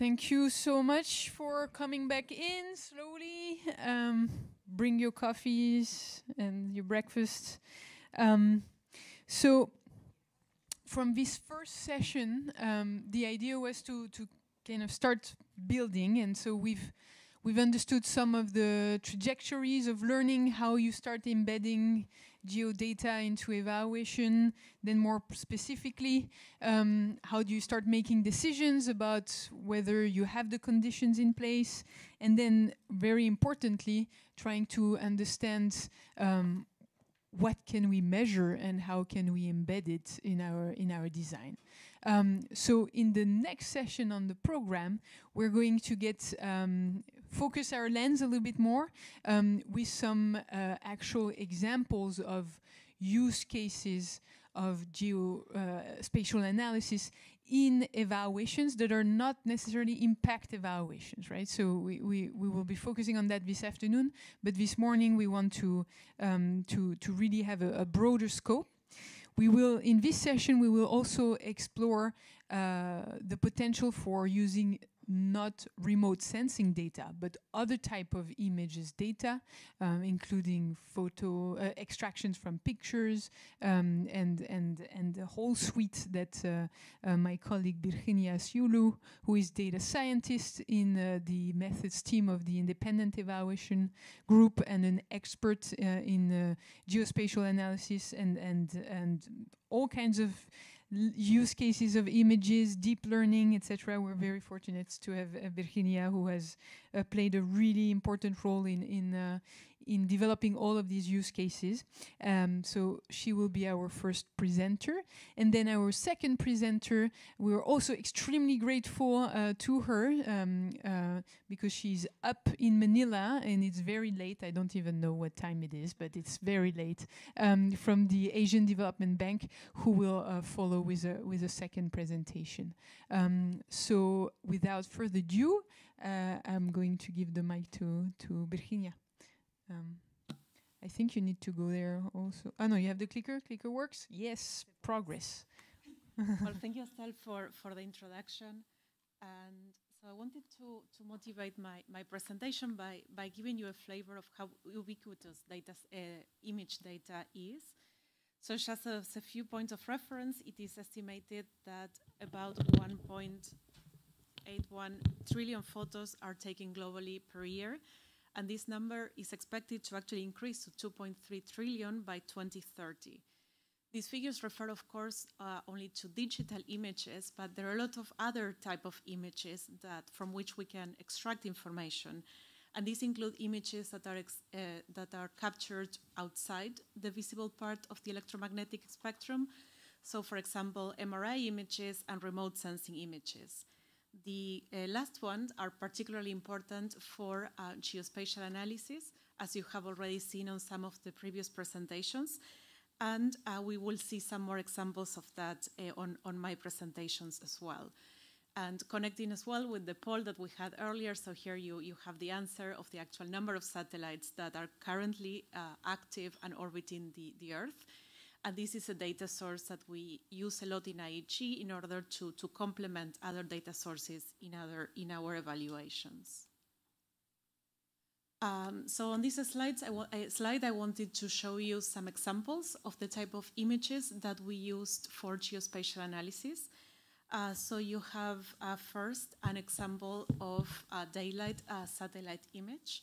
Thank you so much for coming back in slowly. Um, bring your coffees and your breakfast. Um, so, from this first session, um, the idea was to to kind of start building, and so we've we've understood some of the trajectories of learning, how you start embedding geodata into evaluation, then more specifically, um, how do you start making decisions about whether you have the conditions in place, and then very importantly, trying to understand um, what can we measure and how can we embed it in our in our design. Um, so in the next session on the program, we're going to get um, focus our lens a little bit more um, with some uh, actual examples of use cases of geospatial uh, analysis in evaluations that are not necessarily impact evaluations, right? So we, we, we will be focusing on that this afternoon, but this morning we want to, um, to, to really have a, a broader scope. We will, in this session, we will also explore uh, the potential for using not remote sensing data, but other type of images data, um, including photo uh, extractions from pictures um, and and and the whole suite that uh, uh, my colleague Virginia Ziulu, who is data scientist in uh, the methods team of the independent evaluation group and an expert uh, in uh, geospatial analysis and and and all kinds of use cases of images, deep learning, etc. We're very fortunate to have uh, Virginia, who has uh, played a really important role in in uh, in developing all of these use cases. Um, so she will be our first presenter. And then our second presenter, we're also extremely grateful uh, to her um, uh, because she's up in Manila and it's very late. I don't even know what time it is, but it's very late um, from the Asian Development Bank who will uh, follow with a, with a second presentation. Um, so without further ado, uh, I'm going to give the mic to, to Virginia. Um, I think you need to go there also. Oh no, you have the clicker. Clicker works. Yes, progress. well, thank you, Estelle, for for the introduction. And so I wanted to to motivate my my presentation by by giving you a flavor of how ubiquitous data uh, image data is. So just as a few points of reference, it is estimated that about 1.81 trillion photos are taken globally per year and this number is expected to actually increase to 2.3 trillion by 2030. These figures refer, of course, uh, only to digital images, but there are a lot of other type of images that from which we can extract information, and these include images that are uh, that are captured outside the visible part of the electromagnetic spectrum. So, for example, MRI images and remote sensing images. The uh, last ones are particularly important for uh, geospatial analysis, as you have already seen on some of the previous presentations. And uh, we will see some more examples of that uh, on, on my presentations as well. And connecting as well with the poll that we had earlier, so here you, you have the answer of the actual number of satellites that are currently uh, active and orbiting the, the Earth. And this is a data source that we use a lot in IEG in order to, to complement other data sources in, other, in our evaluations. Um, so on these slides, I slide, I wanted to show you some examples of the type of images that we used for geospatial analysis. Uh, so you have uh, first an example of a daylight uh, satellite image.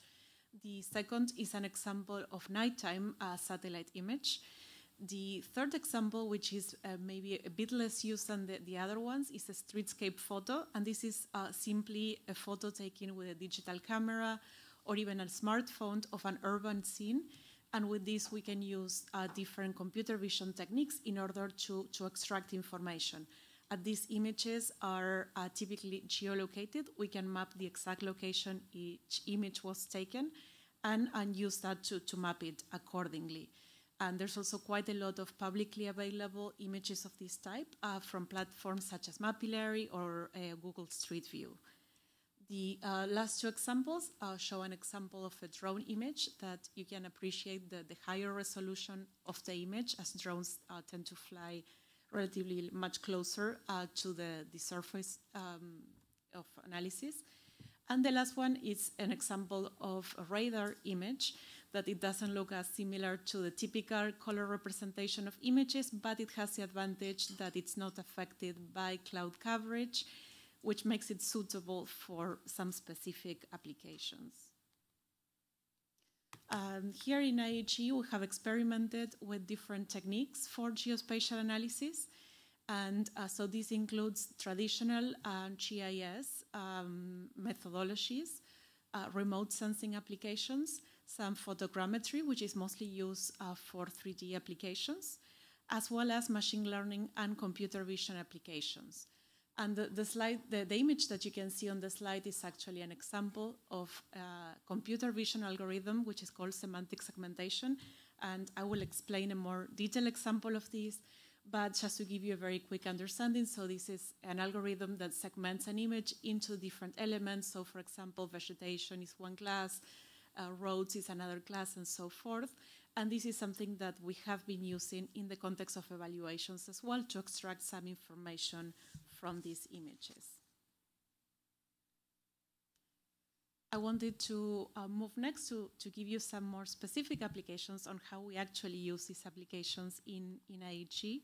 The second is an example of nighttime satellite image. The third example, which is uh, maybe a bit less used than the, the, other ones, is a streetscape photo. And this is uh, simply a photo taken with a digital camera or even a smartphone of an urban scene. And with this, we can use uh, different computer vision techniques in order to, to extract information. As these images are uh, typically geolocated, we can map the exact location each image was taken and, and use that to, to map it accordingly. And there's also quite a lot of publicly available images of this type uh, from platforms such as Mapillary or uh, Google Street View. The uh, last two examples uh, show an example of a drone image that you can appreciate the, the higher resolution of the image as drones uh, tend to fly relatively much closer uh, to the, the surface um, of analysis. And the last one is an example of a radar image that it doesn't look as similar to the typical color representation of images, but it has the advantage that it's not affected by cloud coverage, which makes it suitable for some specific applications. Um, here in IEG, we have experimented with different techniques for geospatial analysis. And uh, so this includes traditional uh, GIS um, methodologies, uh, remote sensing applications, some photogrammetry, which is mostly used uh, for 3D applications, as well as machine learning and computer vision applications. And the, the slide, the, the, image that you can see on the slide is actually an example of a computer vision algorithm, which is called semantic segmentation. And I will explain a more detailed example of this but just to give you a very quick understanding, so this is an algorithm that segments an image into different elements. So for example, vegetation is one class, uh, roads is another class, and so forth. And this is something that we have been using in the context of evaluations as well to extract some information from these images. I wanted to uh, move next to, to give you some more specific applications on how we actually use these applications in, in IEG.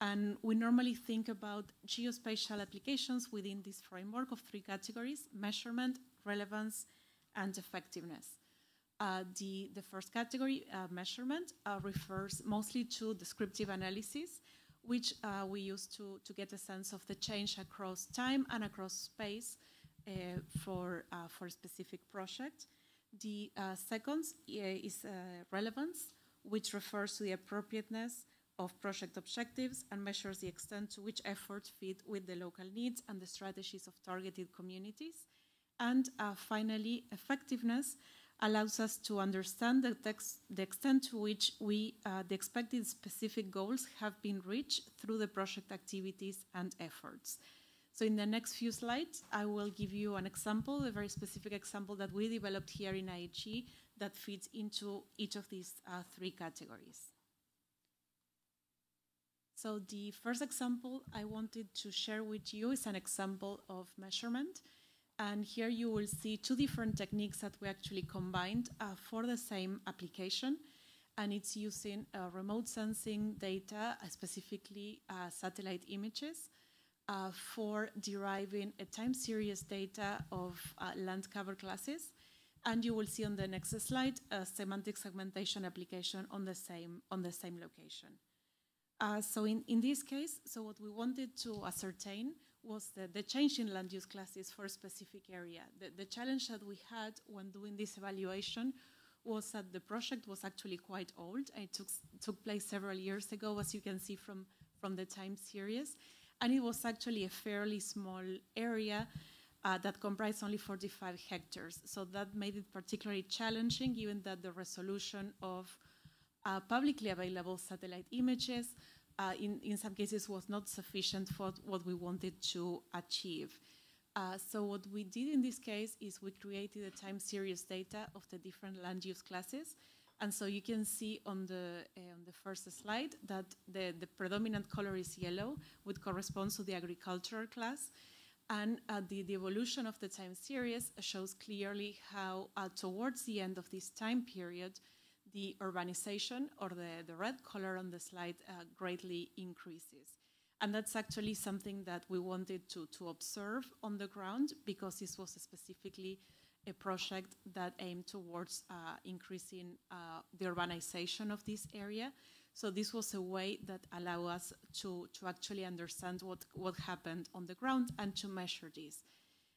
And we normally think about geospatial applications within this framework of three categories, measurement, relevance, and effectiveness. Uh, the, the first category, uh, measurement, uh, refers mostly to descriptive analysis, which uh, we use to, to get a sense of the change across time and across space uh, for, uh, for a specific project. The second is relevance, which refers to the appropriateness of project objectives and measures the extent to which efforts fit with the local needs and the strategies of targeted communities. And uh, finally, effectiveness allows us to understand the, text, the extent to which we, uh, the expected specific goals have been reached through the project activities and efforts. So in the next few slides, I will give you an example, a very specific example that we developed here in IEG that fits into each of these uh, three categories. So the first example I wanted to share with you is an example of measurement. And here you will see two different techniques that we actually combined uh, for the same application. And it's using uh, remote sensing data, uh, specifically uh, satellite images, uh, for deriving a time series data of uh, land cover classes. And you will see on the next slide a semantic segmentation application on the same, on the same location. So in, in this case, so what we wanted to ascertain was the, the change in land use classes for a specific area. The, the challenge that we had when doing this evaluation was that the project was actually quite old. It took, took place several years ago, as you can see from, from the time series. And it was actually a fairly small area uh, that comprised only 45 hectares. So that made it particularly challenging, given that the resolution of uh, publicly available satellite images uh, in, in some cases was not sufficient for what we wanted to achieve. Uh, so what we did in this case is we created a time series data of the different land use classes. And so you can see on the, uh, on the first slide that the, the predominant color is yellow, which corresponds to the agricultural class. And uh, the, the, evolution of the time series shows clearly how uh, towards the end of this time period, the urbanization or the, the red color on the slide uh, greatly increases. And that's actually something that we wanted to, to observe on the ground because this was specifically a project that aimed towards uh, increasing uh, the urbanization of this area. So this was a way that allowed us to, to actually understand what, what happened on the ground and to measure this.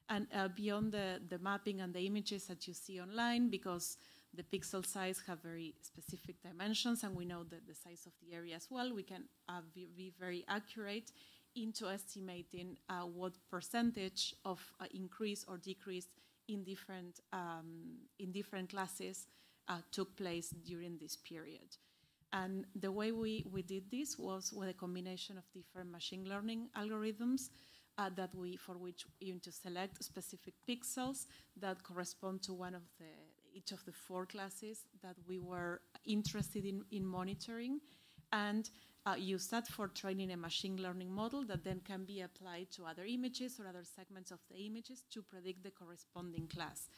And uh, beyond the, the mapping and the images that you see online, because the pixel size have very specific dimensions, and we know that the size of the area as well. We can uh, be, be, very accurate into estimating uh, what percentage of uh, increase or decrease in different um, in different classes uh, took place during this period. And the way we, we did this was with a combination of different machine learning algorithms uh, that we, for which you need to select specific pixels that correspond to one of the each of the four classes that we were interested in, in monitoring. And uh, use that for training a machine learning model that then can be applied to other images or other segments of the images to predict the corresponding class.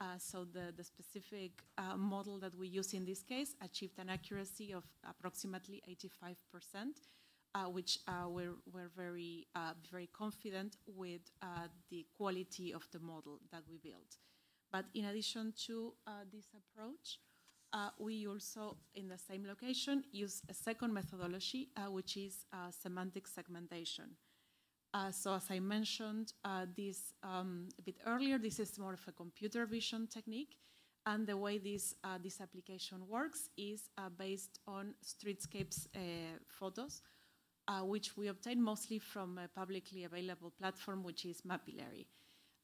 Uh, so the, the specific uh, model that we use in this case achieved an accuracy of approximately 85%, uh, which uh, we're, we're very, uh, very confident with uh, the quality of the model that we built. But in addition to this approach, we also, in the same location, use a second methodology, which is semantic segmentation. Uh, so as I mentioned uh, this um, a bit earlier, this is more of a computer vision technique. And the way this, uh, this application works is uh, based on streetscapes uh, photos, uh, which we obtain mostly from a publicly available platform, which is Mapillary.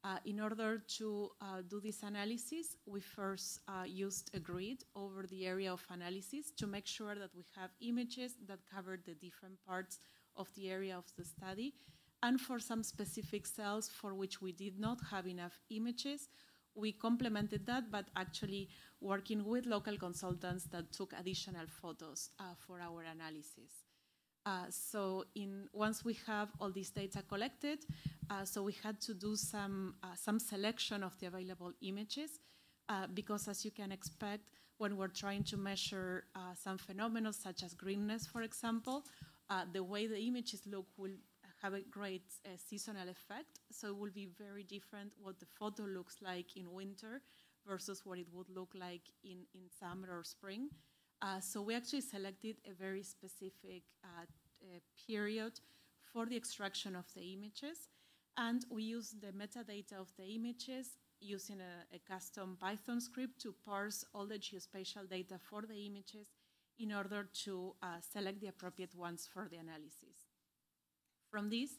Uh, in order to uh, do this analysis, we first uh, used a grid over the area of analysis to make sure that we have images that cover the different parts of the area of the study and for some specific cells for which we did not have enough images, we complemented that, but actually working with local consultants that took additional photos uh, for our analysis. Uh, so in, once we have all this data collected, uh, so we had to do some, uh, some selection of the available images, uh, because as you can expect, when we're trying to measure uh, some phenomena such as greenness, for example, the way the images look will have a great uh, seasonal effect. So it will be very different what the photo looks like in winter versus what it would look like in, in summer or spring. Uh, so we actually selected a very specific uh, uh period for the extraction of the images. And we used the metadata of the images using a, a custom Python script to parse all the geospatial data for the images in order to uh, select the appropriate ones for the analysis. From this,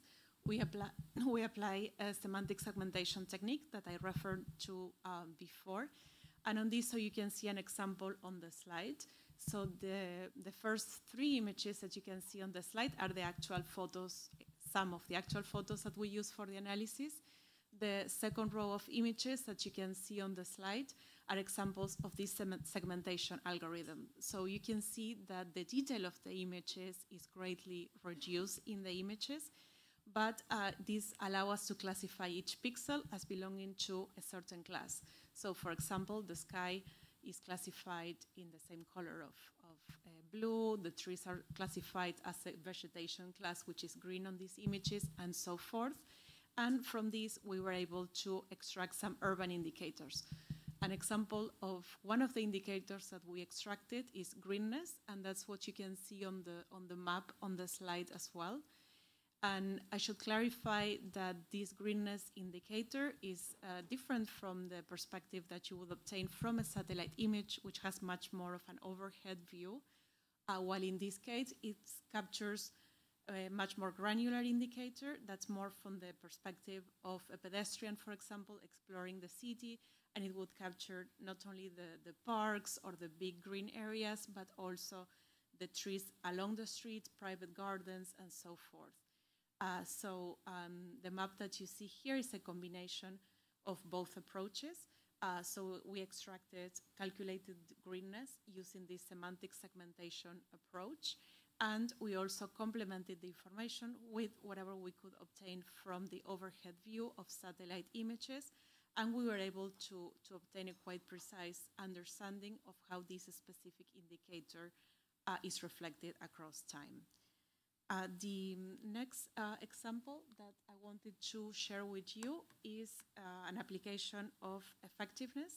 we apply, we apply a semantic segmentation technique that I referred to um, before. And on this, so you can see an example on the slide. So the, the first three images that you can see on the slide are the actual photos, some of the actual photos that we use for the analysis. The second row of images that you can see on the slide are examples of this segmentation algorithm. So you can see that the detail of the images is greatly reduced in the images, but uh, these allow us to classify each pixel as belonging to a certain class. So for example, the sky is classified in the same color of, of uh, blue, the trees are classified as a vegetation class, which is green on these images, and so forth. And from this, we were able to extract some urban indicators. An example of one of the indicators that we extracted is greenness, and that's what you can see on the, on the map on the slide as well. And I should clarify that this greenness indicator is uh, different from the perspective that you would obtain from a satellite image, which has much more of an overhead view, uh, while in this case it captures a much more granular indicator that's more from the perspective of a pedestrian, for example, exploring the city and it would capture not only the, the parks or the big green areas, but also the trees along the street, private gardens, and so forth. Uh, so um, the map that you see here is a combination of both approaches. Uh, so we extracted calculated greenness using this semantic segmentation approach. And we also complemented the information with whatever we could obtain from the overhead view of satellite images and we were able to, to obtain a quite precise understanding of how this specific indicator uh, is reflected across time. Uh, the next uh, example that I wanted to share with you is uh, an application of effectiveness,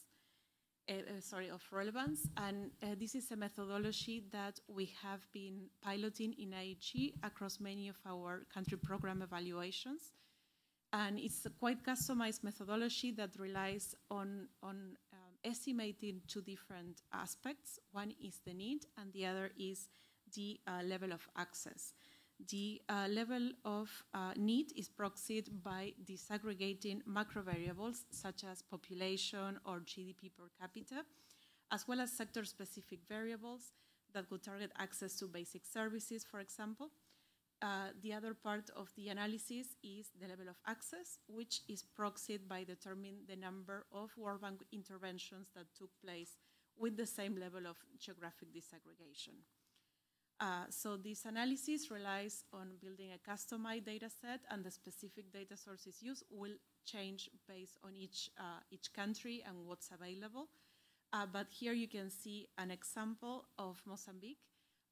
uh, uh, sorry, of relevance. And this is a methodology that we have been piloting in IEG across many of our country program evaluations. And it's a quite customized methodology that relies on, on um, estimating two different aspects. One is the need, and the other is the uh, level of access. The uh, level of uh, need is proxied by disaggregating macro variables such as population or GDP per capita, as well as sector specific variables that would target access to basic services, for example. Uh, the other part of the analysis is the level of access, which is proxied by determining the number of World Bank interventions that took place with the same level of geographic disaggregation. Uh, so this analysis relies on building a customized data set and the specific data sources used will change based on each, uh, each country and what's available. Uh, but here you can see an example of Mozambique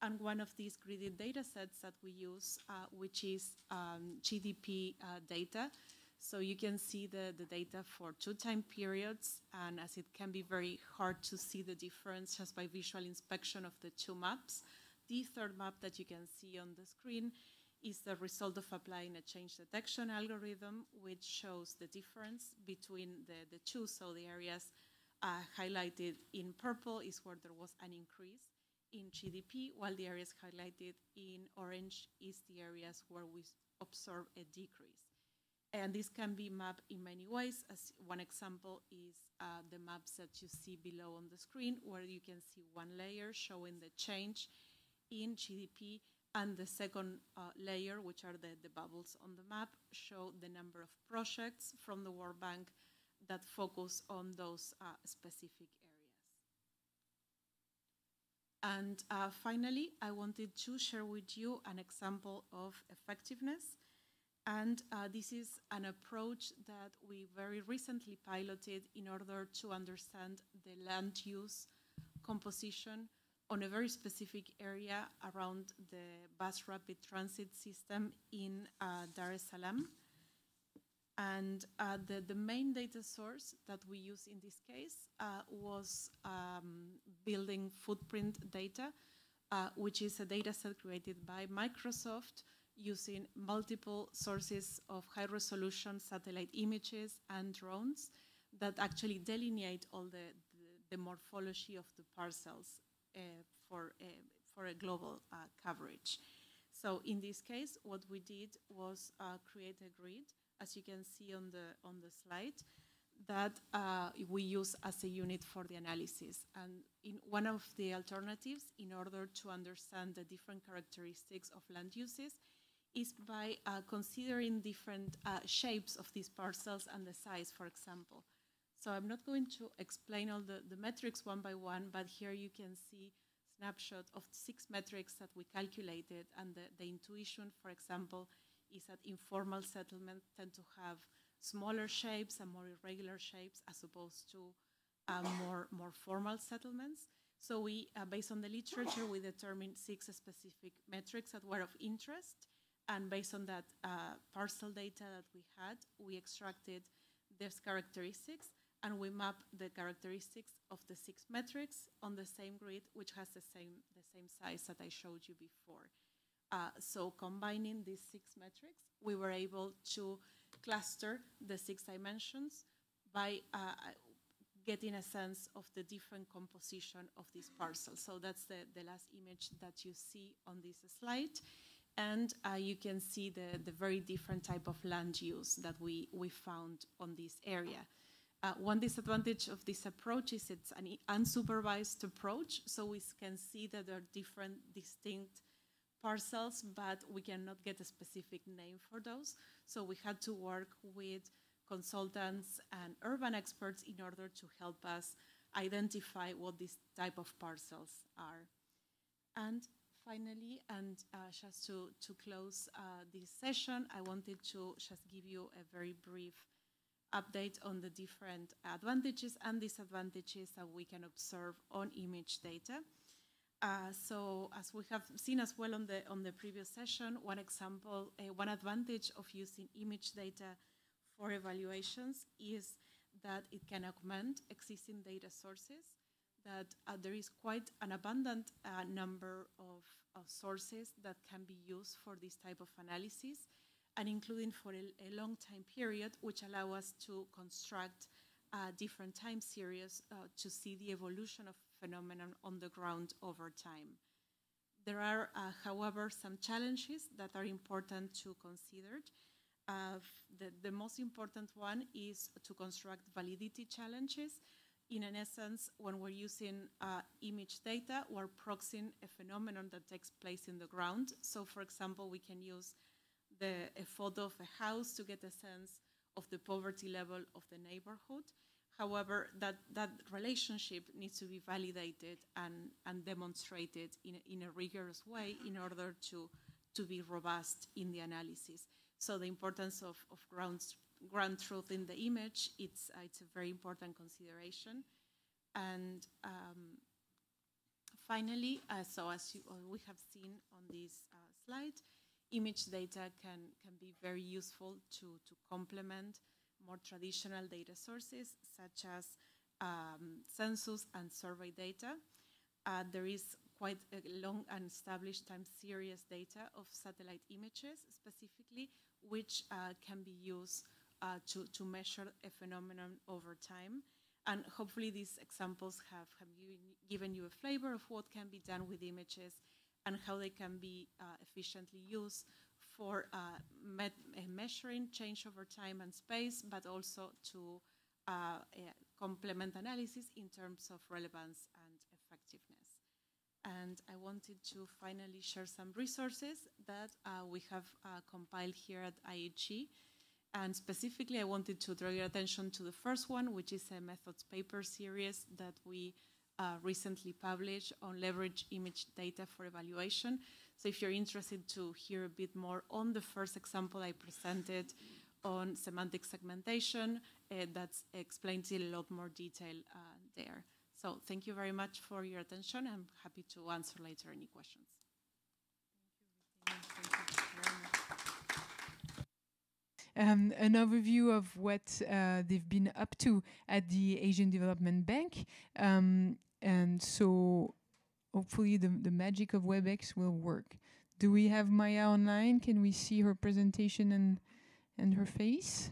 and one of these gridded data sets that we use, uh, which is um, GDP uh, data. So you can see the, the data for two time periods, and as it can be very hard to see the difference just by visual inspection of the two maps, the third map that you can see on the screen is the result of applying a change detection algorithm, which shows the difference between the, the two. So the areas uh, highlighted in purple is where there was an increase in GDP, while the areas highlighted in orange is the areas where we observe a decrease. And this can be mapped in many ways. As one example is uh, the maps that you see below on the screen, where you can see one layer showing the change in GDP, and the second uh, layer, which are the, the bubbles on the map, show the number of projects from the World Bank that focus on those uh, specific areas. And uh, finally, I wanted to share with you an example of effectiveness. And uh, this is an approach that we very recently piloted in order to understand the land use composition on a very specific area around the bus rapid transit system in uh, Dar es Salaam. And uh, the, the main data source that we use in this case uh, was um, building footprint data, uh, which is a data set created by Microsoft using multiple sources of high resolution satellite images and drones that actually delineate all the, the, the morphology of the parcels for, a, for a global uh, coverage. So in this case, what we did was uh, create a grid, as you can see on the, on the slide, that uh, we use as a unit for the analysis. And in one of the alternatives, in order to understand the different characteristics of land uses, is by uh, considering different uh, shapes of these parcels and the size, for example. So I'm not going to explain all the, the metrics one by one, but here you can see snapshot of six metrics that we calculated. And the, the intuition, for example, is that informal settlements tend to have smaller shapes and more irregular shapes as opposed to uh, more, more formal settlements. So we, uh, based on the literature, we determined six specific metrics that were of interest. And based on that uh, parcel data that we had, we extracted these characteristics and we map the characteristics of the six metrics on the same grid, which has the same, the same size that I showed you before. Uh, so combining these six metrics, we were able to cluster the six dimensions by uh, getting a sense of the different composition of this parcel. So that's the, the last image that you see on this slide. And uh, you can see the, the very different type of land use that we, we found on this area. Uh, one disadvantage of this approach is it's an unsupervised approach, so we can see that there are different distinct parcels, but we cannot get a specific name for those. So we had to work with consultants and urban experts in order to help us identify what these type of parcels are. And finally, and uh, just to, to close uh, this session, I wanted to just give you a very brief update on the different advantages and disadvantages that we can observe on image data. Uh, so as we have seen as well on the, on the previous session, one example, uh, one advantage of using image data for evaluations is that it can augment existing data sources, that uh, there is quite an abundant uh, number of, of sources that can be used for this type of analysis, and including for a, a long time period, which allow us to construct uh, different time series uh, to see the evolution of phenomenon on the ground over time. There are, uh, however, some challenges that are important to consider. Uh, the, the most important one is to construct validity challenges. In an essence, when we're using uh, image data, we're proxying a phenomenon that takes place in the ground. So, for example, we can use the, a photo of a house to get a sense of the poverty level of the neighborhood. However, that, that relationship needs to be validated and, and demonstrated in, in a rigorous way in order to, to be robust in the analysis. So the importance of, of ground, ground truth in the image, it's, uh, it's a very important consideration. And um, finally, uh, so as you, uh, we have seen on this uh, slide, image data can, can be very useful to, to complement more traditional data sources such as um, census and survey data. Uh, there is quite a long and established time series data of satellite images specifically, which uh, can be used uh, to, to measure a phenomenon over time. And hopefully these examples have, have given you a flavor of what can be done with images and how they can be uh, efficiently used for uh, uh, measuring change over time and space, but also to uh, complement analysis in terms of relevance and effectiveness. And I wanted to finally share some resources that uh, we have uh, compiled here at IEG. And specifically, I wanted to draw your attention to the first one, which is a methods paper series that we uh, recently published on leverage image data for evaluation. So if you're interested to hear a bit more on the first example I presented on semantic segmentation, uh, that explains in a lot more detail uh, there. So thank you very much for your attention. I'm happy to answer later any questions. Um, an overview of what uh, they've been up to at the Asian Development Bank. Um, and so hopefully the, the magic of WebEx will work. Do we have Maya online? Can we see her presentation and, and her face?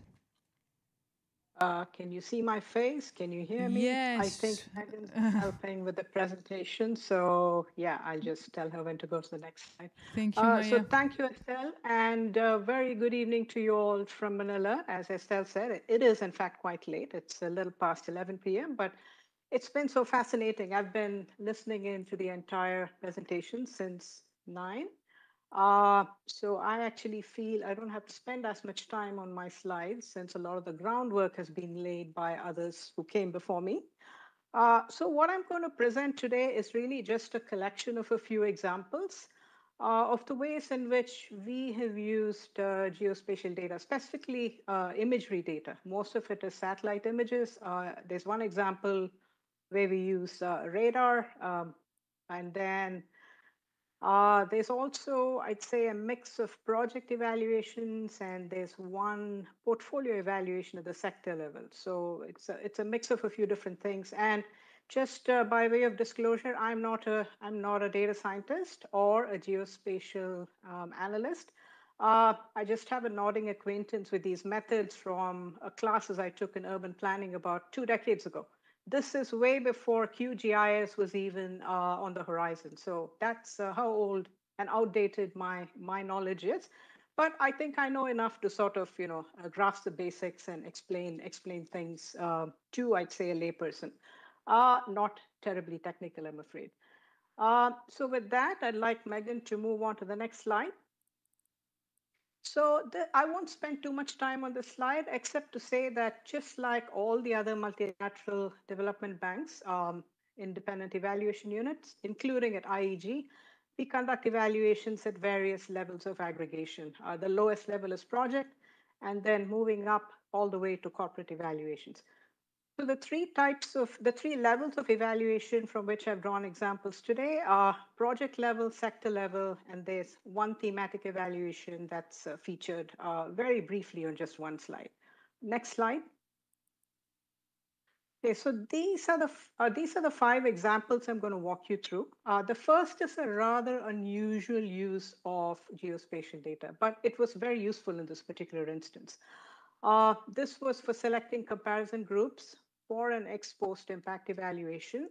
Uh, can you see my face? Can you hear me? Yes. I think Megan's helping with the presentation. So yeah, I'll just tell her when to go to the next slide. Thank you, uh. So thank you, Estelle, and uh, very good evening to you all from Manila. As Estelle said, it, it is in fact quite late. It's a little past 11 p.m., but it's been so fascinating. I've been listening into the entire presentation since nine. Uh, so I actually feel I don't have to spend as much time on my slides since a lot of the groundwork has been laid by others who came before me. Uh, so what I'm going to present today is really just a collection of a few examples uh, of the ways in which we have used uh, geospatial data, specifically uh, imagery data. Most of it is satellite images. Uh, there's one example where we use uh, radar. Um, and then uh, there's also, I'd say, a mix of project evaluations and there's one portfolio evaluation at the sector level. So it's a, it's a mix of a few different things. And just uh, by way of disclosure, I'm not a I'm not a data scientist or a geospatial um, analyst. Uh, I just have a nodding acquaintance with these methods from classes I took in urban planning about two decades ago this is way before QGIS was even uh, on the horizon. So that's uh, how old and outdated my my knowledge is. But I think I know enough to sort of you know uh, grasp the basics and explain explain things uh, to I'd say a layperson. Uh, not terribly technical, I'm afraid. Uh, so with that, I'd like Megan to move on to the next slide. So the, I won't spend too much time on this slide, except to say that just like all the other multilateral development banks, um, independent evaluation units, including at IEG, we conduct evaluations at various levels of aggregation. Uh, the lowest level is project, and then moving up all the way to corporate evaluations. So the three types of, the three levels of evaluation from which I've drawn examples today are project level, sector level, and there's one thematic evaluation that's uh, featured uh, very briefly on just one slide. Next slide. Okay, so these are the uh, these are the five examples I'm going to walk you through. Uh, the first is a rather unusual use of geospatial data, but it was very useful in this particular instance. Uh, this was for selecting comparison groups for an ex post impact evaluation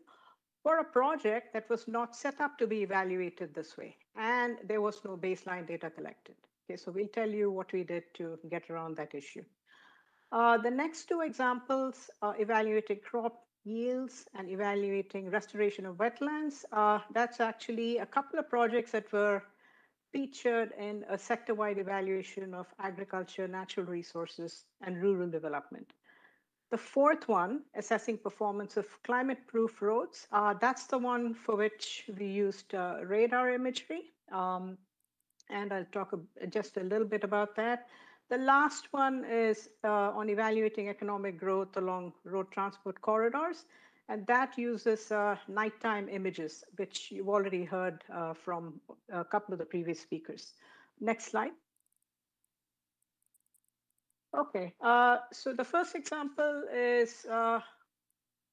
for a project that was not set up to be evaluated this way. And there was no baseline data collected. Okay, so we'll tell you what we did to get around that issue. Uh, the next two examples are evaluating crop yields and evaluating restoration of wetlands. Uh, that's actually a couple of projects that were featured in a sector-wide evaluation of agriculture, natural resources, and rural development. The fourth one, assessing performance of climate-proof roads, uh, that's the one for which we used uh, radar imagery. Um, and I'll talk a, just a little bit about that. The last one is uh, on evaluating economic growth along road transport corridors. And that uses uh, nighttime images, which you've already heard uh, from a couple of the previous speakers. Next slide. Okay, uh, so the first example is uh,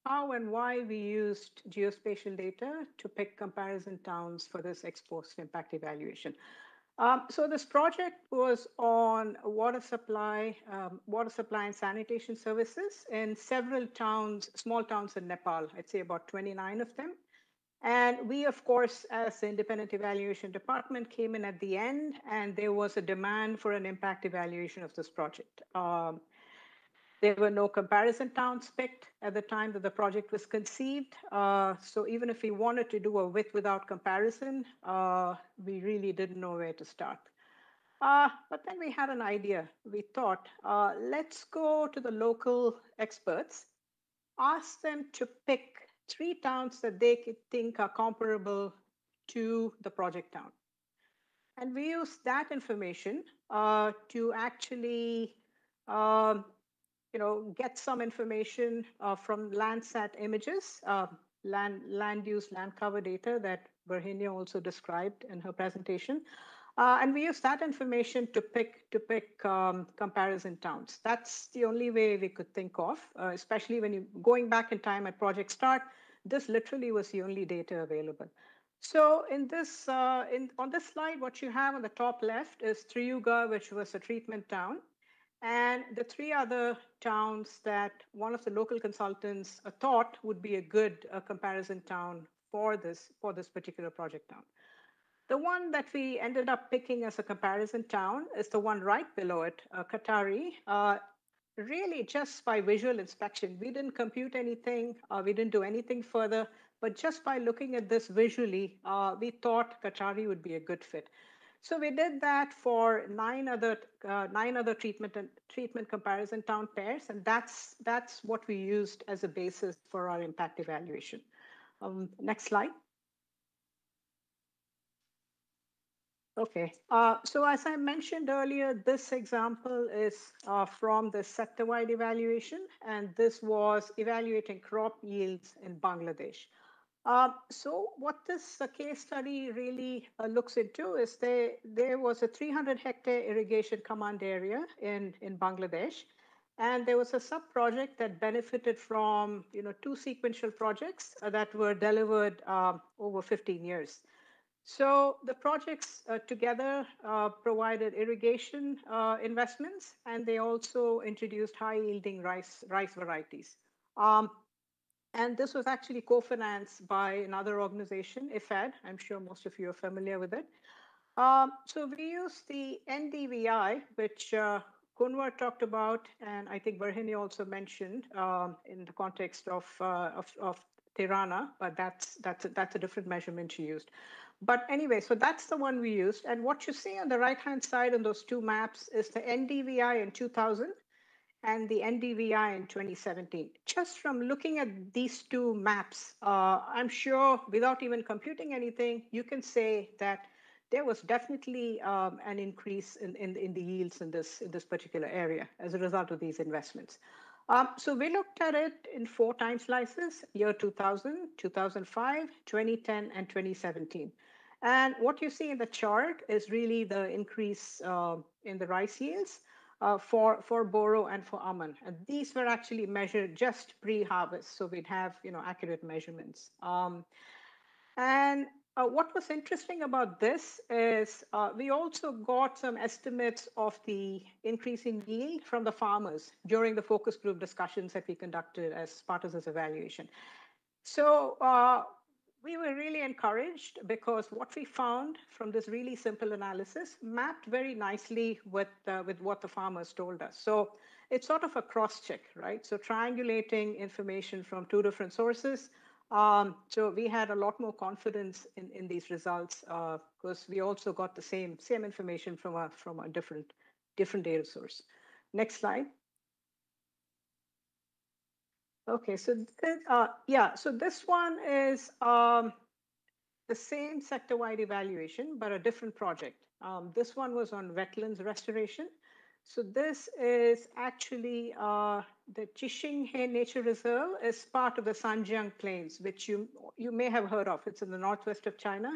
how and why we used geospatial data to pick comparison towns for this ex post impact evaluation. Um, so this project was on water supply, um, water supply and sanitation services in several towns, small towns in Nepal. I'd say about 29 of them. And we, of course, as the independent evaluation department, came in at the end, and there was a demand for an impact evaluation of this project. Um, there were no comparison towns picked at the time that the project was conceived. Uh, so even if we wanted to do a with without comparison, uh, we really didn't know where to start. Uh, but then we had an idea. We thought, uh, let's go to the local experts, ask them to pick three towns that they think are comparable to the project town. And we use that information uh, to actually, um, you know, get some information uh, from Landsat images, uh, land land use, land cover data that Virginia also described in her presentation. Uh, and we use that information to pick to pick um, comparison towns. That's the only way we could think of, uh, especially when you're going back in time at project start. This literally was the only data available. So in this uh, in on this slide, what you have on the top left is Triyuga, which was a treatment town, and the three other towns that one of the local consultants uh, thought would be a good uh, comparison town for this for this particular project town. The one that we ended up picking as a comparison town is the one right below it, uh, Katari. Uh, really, just by visual inspection, we didn't compute anything, uh, we didn't do anything further, but just by looking at this visually, uh, we thought Katari would be a good fit. So we did that for nine other uh, nine other treatment and treatment comparison town pairs, and that's that's what we used as a basis for our impact evaluation. Um, next slide. Okay, uh, so as I mentioned earlier, this example is uh, from the sector-wide evaluation, and this was evaluating crop yields in Bangladesh. Uh, so what this uh, case study really uh, looks into is there, there was a 300 hectare irrigation command area in, in Bangladesh, and there was a sub-project that benefited from you know, two sequential projects that were delivered um, over 15 years. So the projects uh, together uh, provided irrigation uh, investments, and they also introduced high-yielding rice rice varieties. Um, and this was actually co-financed by another organization, IFAD. I'm sure most of you are familiar with it. Um, so we used the NDVI, which uh, Kunwar talked about, and I think Virginia also mentioned um, in the context of, uh, of, of Tirana, but that's, that's, a, that's a different measurement she used. But anyway, so that's the one we used. And what you see on the right-hand side on those two maps is the NDVI in 2000 and the NDVI in 2017. Just from looking at these two maps, uh, I'm sure without even computing anything, you can say that there was definitely um, an increase in, in, in, the yields in this, in this particular area as a result of these investments. Um, so we looked at it in four time slices, year 2000, 2005, 2010, and 2017. And what you see in the chart is really the increase uh, in the rice yields uh, for, for Boro and for Aman. And these were actually measured just pre-harvest, so we'd have you know accurate measurements. Um, and uh, what was interesting about this is uh, we also got some estimates of the increasing yield from the farmers during the focus group discussions that we conducted as part of this evaluation. So uh, we were really encouraged because what we found from this really simple analysis mapped very nicely with, uh, with what the farmers told us. So it's sort of a cross check, right? So triangulating information from two different sources. Um, so we had a lot more confidence in, in these results because uh, we also got the same same information from a from a different different data source. Next slide. Okay, so th- uh, yeah, so this one is um, the same sector-wide evaluation, but a different project. Um, this one was on wetlands restoration. So this is actually uh, the Qixinghe Nature Reserve is part of the Sanjiang Plains, which you you may have heard of. It's in the northwest of China.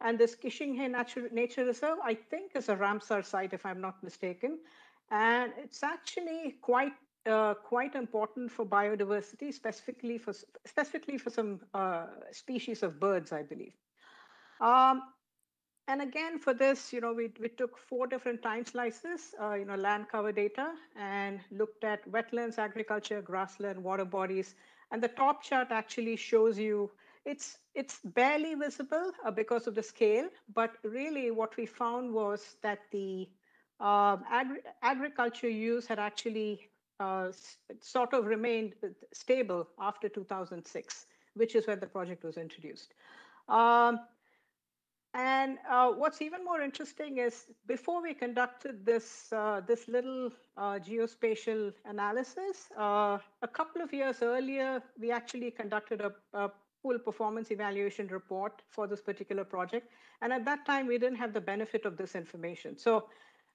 And this Qixinghe Nature, Nature Reserve, I think, is a Ramsar site, if I'm not mistaken. And it's actually quite uh, quite important for biodiversity, specifically for specifically for some uh, species of birds, I believe. Um, and again, for this, you know, we, we took four different time slices, uh, you know, land cover data and looked at wetlands, agriculture, grassland, water bodies. And the top chart actually shows you it's it's barely visible uh, because of the scale, but really what we found was that the um, agri agriculture use had actually uh, sort of remained stable after 2006, which is when the project was introduced. Um, and uh, what's even more interesting is before we conducted this uh, this little uh, geospatial analysis, uh, a couple of years earlier, we actually conducted a, a full performance evaluation report for this particular project. And at that time, we didn't have the benefit of this information. So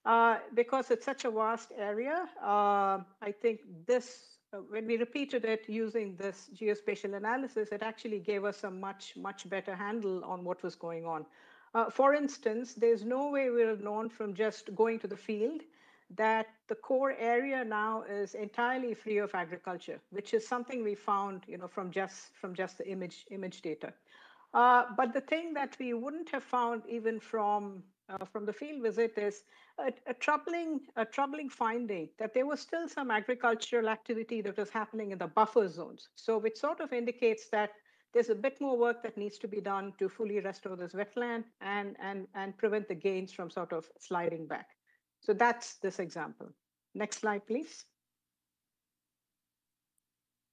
uh, because it's such a vast area, uh, I think this, uh, when we repeated it using this geospatial analysis, it actually gave us a much, much better handle on what was going on. Uh, for instance, there's no way we have known from just going to the field that the core area now is entirely free of agriculture, which is something we found, you know, from just from just the image image data. Uh, but the thing that we wouldn't have found even from uh, from the field visit is a, a, troubling a troubling finding that there was still some agricultural activity that was happening in the buffer zones. So which sort of indicates that there's a bit more work that needs to be done to fully restore this wetland and and and prevent the gains from sort of sliding back. So that's this example. Next slide, please.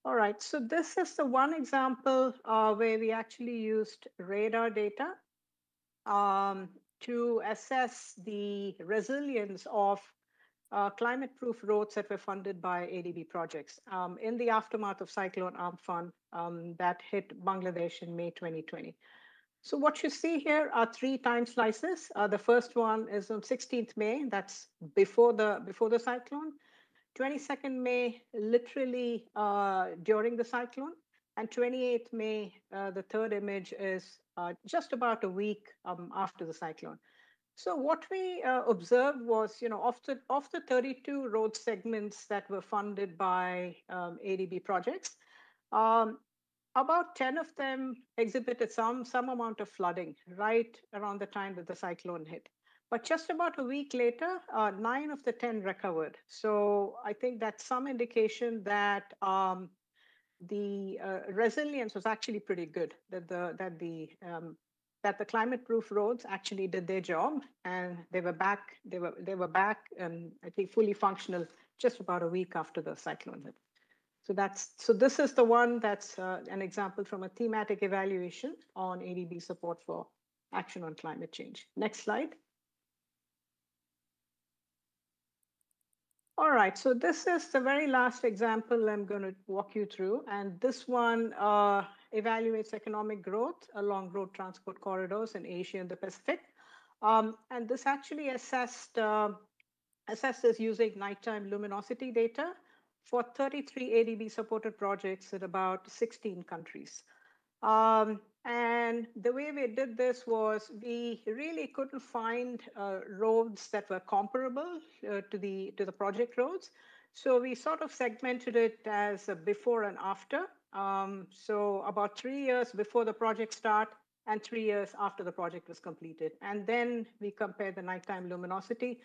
All right, so this is the one example uh, where we actually used radar data um, to assess the resilience of uh, climate-proof roads that were funded by ADB projects um, in the aftermath of Cyclone Amphan um, that hit Bangladesh in May 2020. So what you see here are three time slices. Uh, the first one is on 16th May. That's before the before the cyclone. 22nd May, literally uh, during the cyclone, and 28th May, uh, the third image is uh, just about a week um, after the cyclone. So what we uh, observed was, you know, of the of the 32 road segments that were funded by um, ADB projects, um, about 10 of them exhibited some, some amount of flooding right around the time that the cyclone hit. But just about a week later, uh, nine of the 10 recovered. So I think that's some indication that um, the uh, resilience was actually pretty good, that the, that the, um, that the climate-proof roads actually did their job and they were back, they were, they were back and I think fully functional just about a week after the cyclone hit. So that's so this is the one that's uh, an example from a thematic evaluation on ADB support for action on climate change. Next slide. All right, so this is the very last example I'm going to walk you through. And this one uh, evaluates economic growth along road transport corridors in Asia and the Pacific. Um, and this actually assessed uh, assesses using nighttime luminosity data for 33 ADB supported projects in about 16 countries. Um, and the way we did this was we really couldn't find uh, roads that were comparable uh, to the to the project roads. So we sort of segmented it as a before and after. Um, so about three years before the project start and three years after the project was completed. And then we compared the nighttime luminosity.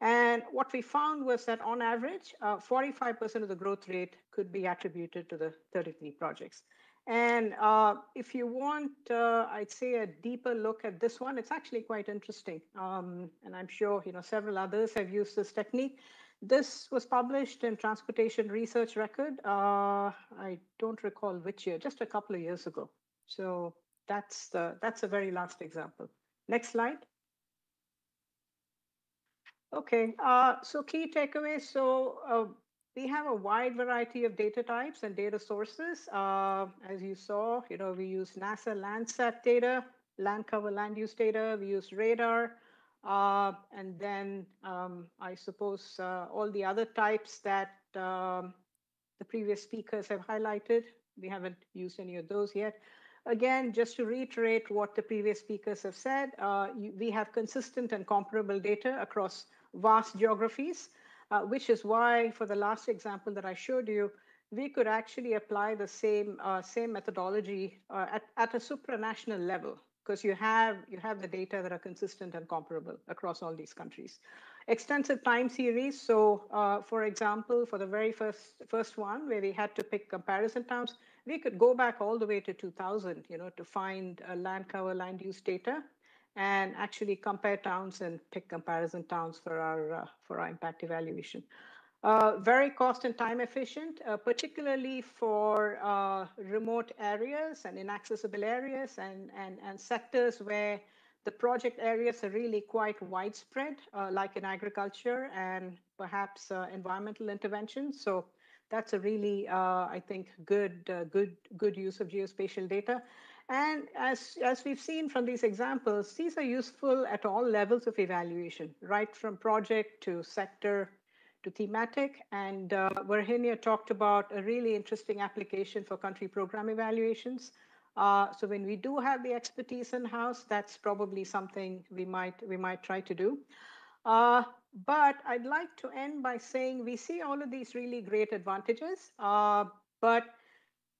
And what we found was that on average, 45% uh, of the growth rate could be attributed to the 33 projects. And uh, if you want, uh, I'd say a deeper look at this one, it's actually quite interesting. Um, and I'm sure you know several others have used this technique. This was published in Transportation Research Record. Uh, I don't recall which year, just a couple of years ago. So that's the that's a very last example. Next slide. Okay, uh, so key takeaways. So uh, we have a wide variety of data types and data sources. Uh, as you saw, you know, we use NASA Landsat data, land cover land use data, we use radar, uh, and then um, I suppose uh, all the other types that um, the previous speakers have highlighted. We haven't used any of those yet. Again, just to reiterate what the previous speakers have said, uh, you, we have consistent and comparable data across vast geographies uh, which is why for the last example that I showed you, we could actually apply the same uh, same methodology uh, at, at a supranational level because you have you have the data that are consistent and comparable across all these countries. Extensive time series. So, uh, for example, for the very first first one where we had to pick comparison towns, we could go back all the way to 2000, you know, to find land cover, land use data and actually compare towns and pick comparison towns for our uh, for our impact evaluation. Uh, very cost and time efficient, uh, particularly for uh, remote areas and inaccessible areas and, and, and sectors where the project areas are really quite widespread, uh, like in agriculture and perhaps uh, environmental interventions. So that's a really, I think, good, good, good use of geospatial data. And as, as we've seen from these examples, these are useful at all levels of evaluation, right from project to sector to thematic. And uh, Virginia talked about a really interesting application for country program evaluations. Uh, so when we do have the expertise in house, that's probably something we might we might try to do. Uh, but I'd like to end by saying we see all of these really great advantages, uh, but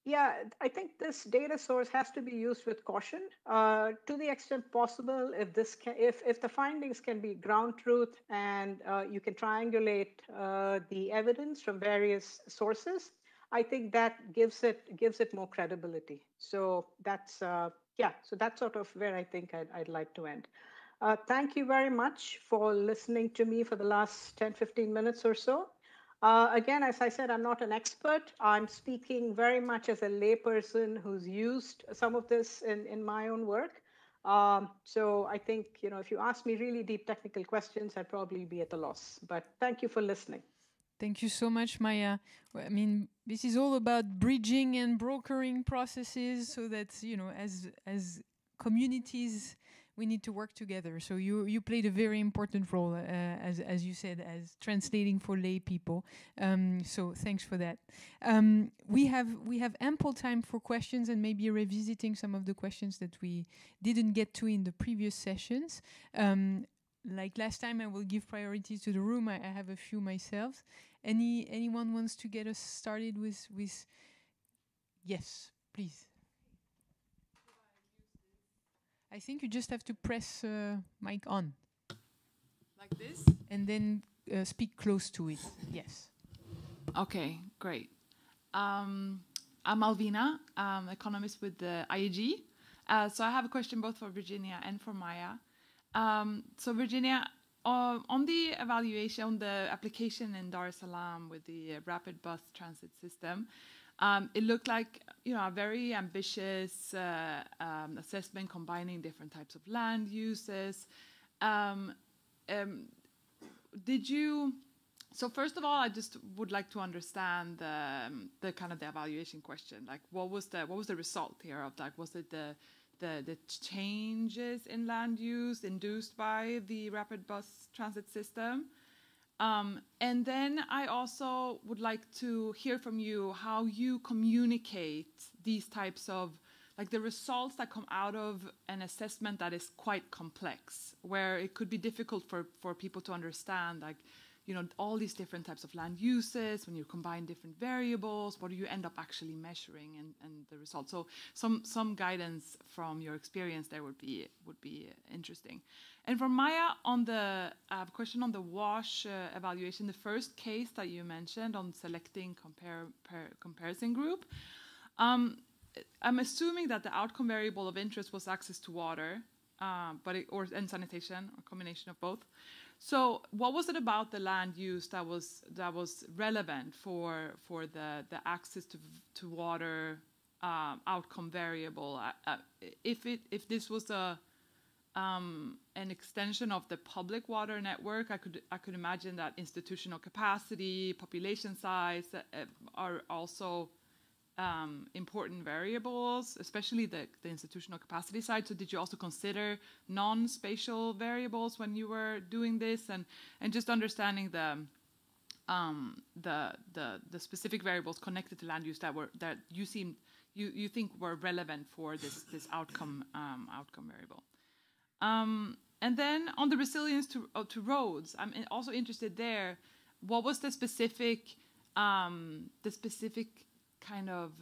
yeah, I think this data source has to be used with caution uh, to the extent possible. If this can, if if the findings can be ground truth and uh, you can triangulate uh, the evidence from various sources, I think that gives it gives it more credibility. So that's uh, yeah. So that's sort of where I think I'd, I'd like to end. Uh, thank you very much for listening to me for the last 10, 15 minutes or so. Uh, again, as I said, I'm not an expert. I'm speaking very much as a layperson who's used some of this in, in my own work. Um, so I think, you know, if you ask me really deep technical questions, I'd probably be at a loss. But thank you for listening. Thank you so much, Maya. I mean, this is all about bridging and brokering processes so that, you know, as as communities we need to work together. So you you played a very important role, uh, as as you said, as translating for lay people. Um, so thanks for that. Um, we have we have ample time for questions and maybe revisiting some of the questions that we didn't get to in the previous sessions. Um, like last time, I will give priority to the room. I, I have a few myself. Any anyone wants to get us started with with? Yes, please. I think you just have to press uh, mic on. Like this? And then uh, speak close to it. Yes. Okay, great. Um, I'm Alvina, I'm economist with the IEG. Uh, so I have a question both for Virginia and for Maya. Um, so Virginia, uh, on the evaluation, on the application in Dar es Salaam with the rapid bus transit system, um, it looked like you know a very ambitious uh, um, assessment combining different types of land uses. Um, um, did you? So first of all, I just would like to understand the, um, the kind of the evaluation question. Like, what was the what was the result here of that? Was it the the, the changes in land use induced by the rapid bus transit system? Um, and then I also would like to hear from you how you communicate these types of like the results that come out of an assessment that is quite complex, where it could be difficult for, for people to understand like you know all these different types of land uses when you combine different variables what do you end up actually measuring and, and the results so some some guidance from your experience there would be would be interesting. And for maya on the uh, question on the wash uh, evaluation. The first case that you mentioned on selecting compare comparison group um, i'm assuming that the outcome variable of interest was access to water uh, but it, or and sanitation or combination of both so, what was it about the land use that was that was relevant for for the the access to to water um, outcome variable? Uh, uh, if it if this was a um, an extension of the public water network. I could I could imagine that institutional capacity, population size uh, are also um, important variables, especially the, the institutional capacity side. So, did you also consider non-spatial variables when you were doing this, and and just understanding the um, the the the specific variables connected to land use that were that you seem you you think were relevant for this this outcome um, outcome variable. Um, and then on the resilience to uh, to roads, I'm also interested there. What was the specific um, the specific kind of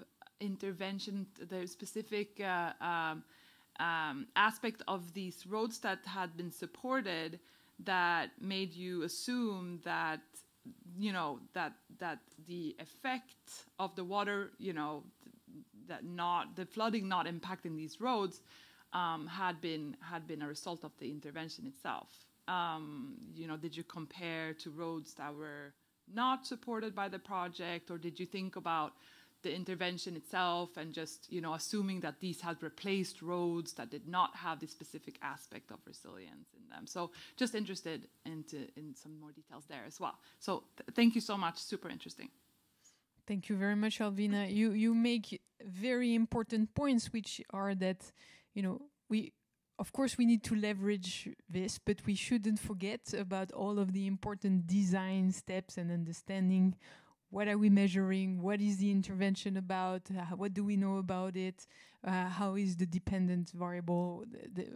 intervention, the specific uh, um, um, aspect of these roads that had been supported that made you assume that you know that that the effect of the water you know that not the flooding not impacting these roads um, had been had been a result of the intervention itself. Um, you know did you compare to roads that were not supported by the project or did you think about the intervention itself and just you know assuming that these had replaced roads that did not have the specific aspect of resilience in them. So just interested into in some more details there as well. So th- thank you so much. Super interesting. Thank you very much alvina. You you make very important points which are that you know we of course we need to leverage this but we shouldn't forget about all of the important design steps and understanding what are we measuring? What is the intervention about? Uh, what do we know about it? Uh, how is the dependent variable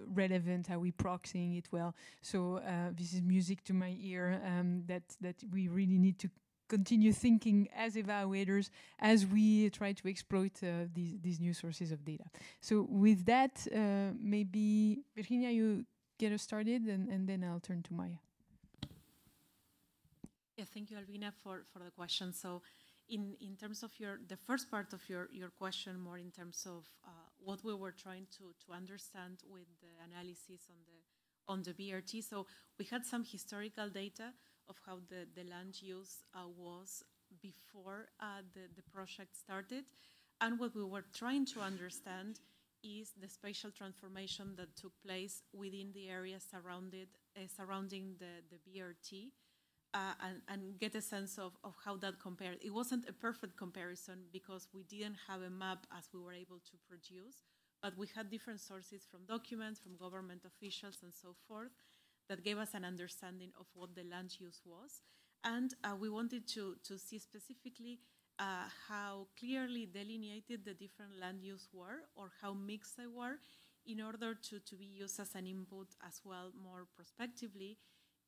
relevant? Are we proxying it well? So uh, this is music to my ear. Um, that that we really need to continue thinking as evaluators as we try to exploit uh, these these new sources of data. So with that, uh, maybe Virginia, you get us started, and, and then I'll turn to Maya. Yeah, thank you, Alvina, for, for the question. So, in, in terms of your the first part of your, your question, more in terms of uh, what we were trying to, to understand with the analysis on the on the BRT. So we had some historical data of how the, the land use uh, was before uh, the, the project started. And what we were trying to understand is the spatial transformation that took place within the area surrounded, uh, surrounding the, the BRT uh, and, and, get a sense of, of how that compared. It wasn't a perfect comparison because we didn't have a map as we were able to produce, but we had different sources from documents, from government officials, and so forth that gave us an understanding of what the land use was. And uh, we wanted to, to see specifically uh, how clearly delineated the different land use were or how mixed they were in order to, to be used as an input as well more prospectively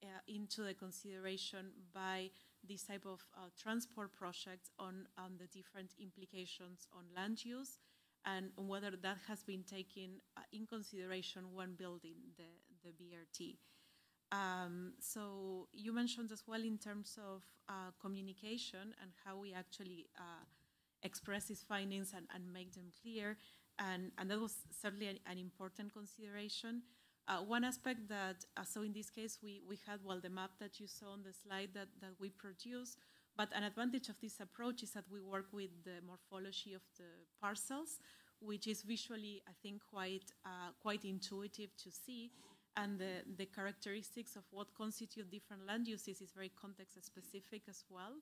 uh, into the consideration by this type of uh, transport projects on, on the different implications on land use and whether that has been taken uh, in consideration when building the, the BRT. Um, so you mentioned as well in terms of uh, communication and how we actually uh, express these findings and, and, make them clear. And, and that was certainly an, an important consideration. Uh, one aspect that, uh, so in this case, we, we had, well, the map that you saw on the slide that, that we produced, but an advantage of this approach is that we work with the morphology of the parcels, which is visually, I think, quite, uh, quite intuitive to see. And the, the characteristics of what constitute different land uses is very context specific as well.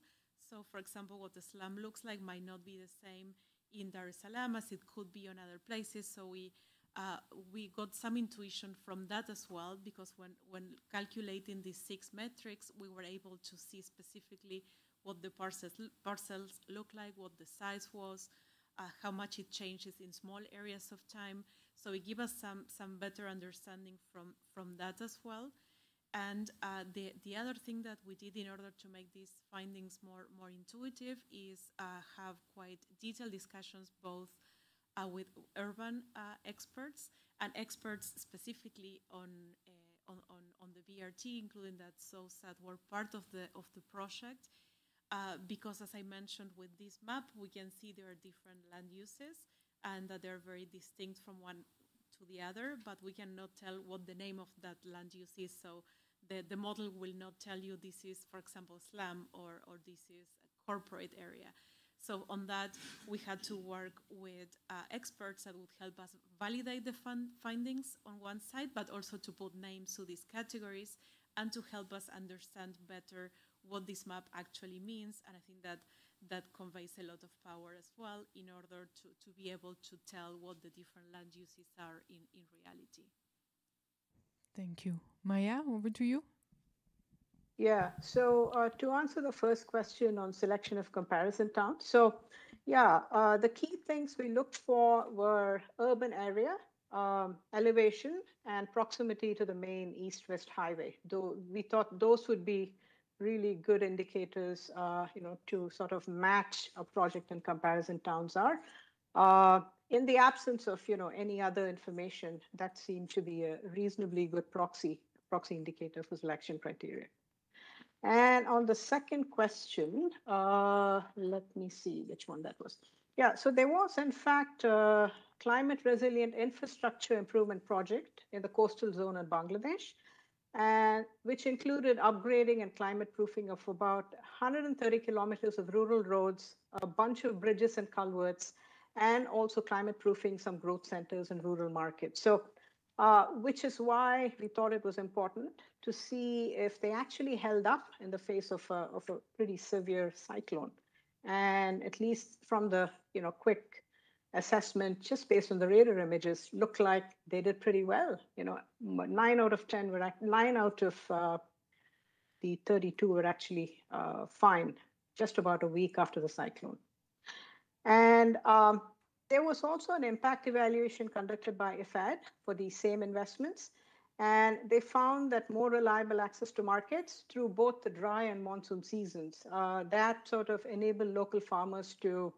So, for example, what the slum looks like might not be the same in Dar es Salaam as it could be on other places. So we uh, we got some intuition from that as well because when, when calculating these six metrics, we were able to see specifically what the parcels, parcels look like, what the size was, uh, how much it changes in small areas of time. So it gave us some, some better understanding from, from that as well. And uh, the, the other thing that we did in order to make these findings more, more intuitive is uh, have quite detailed discussions both uh, with urban uh, experts and experts specifically on, uh, on, on, on, the BRT, including that those that were part of the, of the project. Uh, because as I mentioned with this map, we can see there are different land uses and that they're very distinct from one to the other, but we cannot tell what the name of that land use is. So the, the model will not tell you this is, for example, slum or, or this is a corporate area. So on that, we had to work with uh, experts that would help us validate the findings on one side, but also to put names to these categories and to help us understand better what this map actually means. And I think that that conveys a lot of power as well in order to, to be able to tell what the different land uses are in, in reality. Thank you. Maya, over to you. Yeah, so uh, to answer the first question on selection of comparison towns, so yeah, uh, the key things we looked for were urban area, um, elevation, and proximity to the main east-west highway. Though we thought those would be really good indicators, uh, you know, to sort of match a project and comparison towns are. Uh, in the absence of, you know, any other information, that seemed to be a reasonably good proxy proxy indicator for selection criteria. And on the second question, uh, let me see which one that was. Yeah, so there was, in fact, a climate resilient infrastructure improvement project in the coastal zone in Bangladesh, and which included upgrading and climate proofing of about 130 kilometers of rural roads, a bunch of bridges and culverts, and also climate proofing some growth centers and rural markets. So uh, which is why we thought it was important to see if they actually held up in the face of a, of a pretty severe cyclone. And at least from the you know quick assessment, just based on the radar images, looked like they did pretty well. You know, nine out of ten were nine out of uh, the 32 were actually uh, fine just about a week after the cyclone. And um, there was also an impact evaluation conducted by IFAD for these same investments, and they found that more reliable access to markets through both the dry and monsoon seasons. Uh, that sort of enabled local farmers to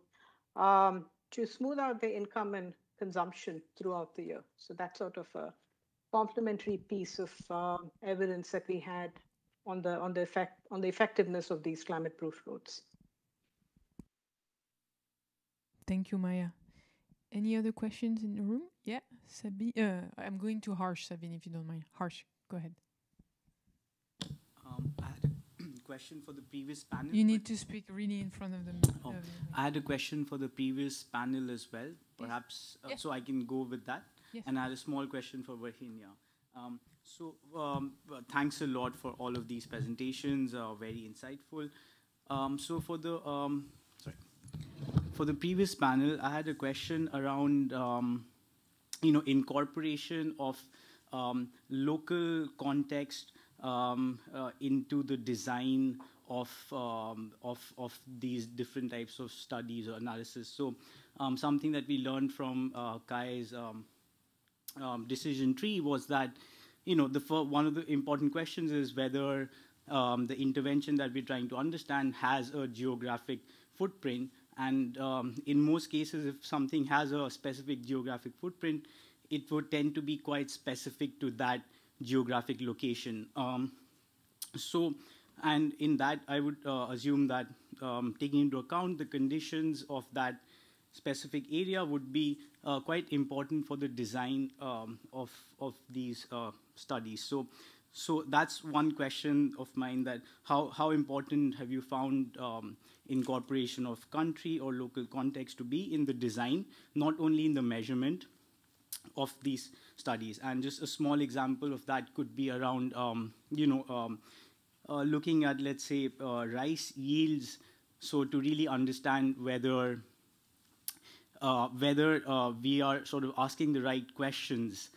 um, to smooth out their income and consumption throughout the year. So that's sort of a complementary piece of uh, evidence that we had on the on the effect on the effectiveness of these climate-proof roads. Thank you, Maya. Any other questions in the room? Yeah, Sabine. Uh, I'm going to Harsh, Sabine, if you don't mind. Harsh, go ahead. Um, I had a question for the previous panel. You need to speak really in front of them. Oh, uh, I had a question for the previous panel as well, perhaps, yes. uh, yes. so I can go with that. Yes. And I had a small question for Virginia. Um, so um, thanks a lot for all of these presentations, uh, very insightful. Um, so for the um, for the previous panel, I had a question around, um, you know, incorporation of um, local context um, uh, into the design of, um, of, of these different types of studies or analysis. So um, something that we learned from uh, Kai's um, decision tree was that, you know, the one of the important questions is whether the intervention that we're trying to understand has a geographic footprint and um, in most cases, if something has a specific geographic footprint, it would tend to be quite specific to that geographic location. Um, so, and in that, I would uh, assume that um, taking into account the conditions of that specific area would be uh, quite important for the design um, of, of these uh, studies. So, so that's one question of mine that how, how important have you found um, incorporation of country or local context to be in the design, not only in the measurement of these studies. And just a small example of that could be around, um, you know, um, uh, looking at, let's say, uh, rice yields. So to really understand whether uh, whether uh, we are sort of asking the right questions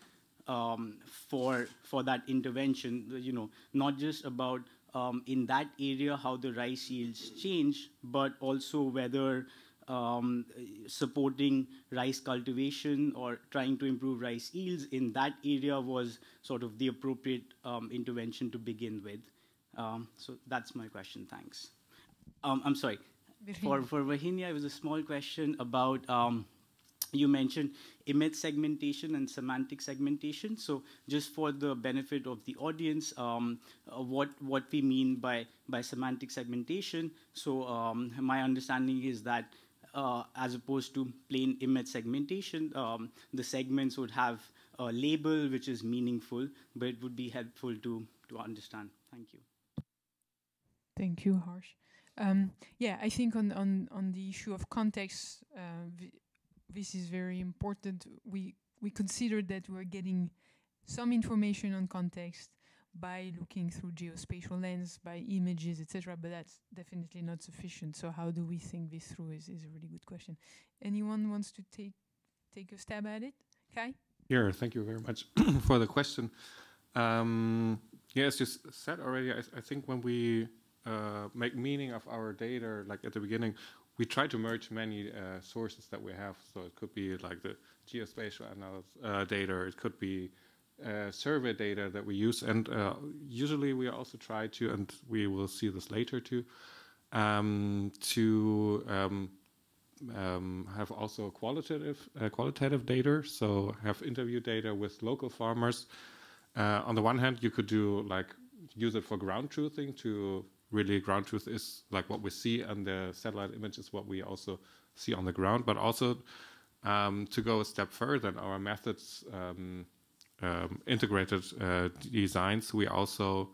um, for for that intervention. You know, not just about um, in that area how the rice yields change, but also whether um, supporting rice cultivation or trying to improve rice yields in that area was sort of the appropriate um, intervention to begin with. Um, so that's my question. Thanks. Um, I'm sorry. For for Virginia, it was a small question about um, you mentioned image segmentation and semantic segmentation. So just for the benefit of the audience, um, uh, what what we mean by by semantic segmentation. So um, my understanding is that uh, as opposed to plain image segmentation, um, the segments would have a label which is meaningful, but it would be helpful to to understand. Thank you. Thank you, Harsh. Um, yeah, I think on, on, on the issue of context, uh, this is very important. We we consider that we're getting some information on context by looking through geospatial lens, by images, etc. But that's definitely not sufficient. So how do we think this through is, is a really good question. Anyone wants to take take a stab at it? Kai? Yeah, thank you very much for the question. Um, yeah, as you said already, I, I think when we uh, make meaning of our data, like at the beginning, we try to merge many uh, sources that we have. So it could be like the geospatial uh, data, it could be uh, survey data that we use, and uh, usually we also try to, and we will see this later too, um, to um, um, have also qualitative uh, qualitative data. So have interview data with local farmers. Uh, on the one hand, you could do like use it for ground truthing to really ground truth is like what we see and the satellite image is what we also see on the ground. But also um, to go a step further in our methods um, um, integrated uh, designs we also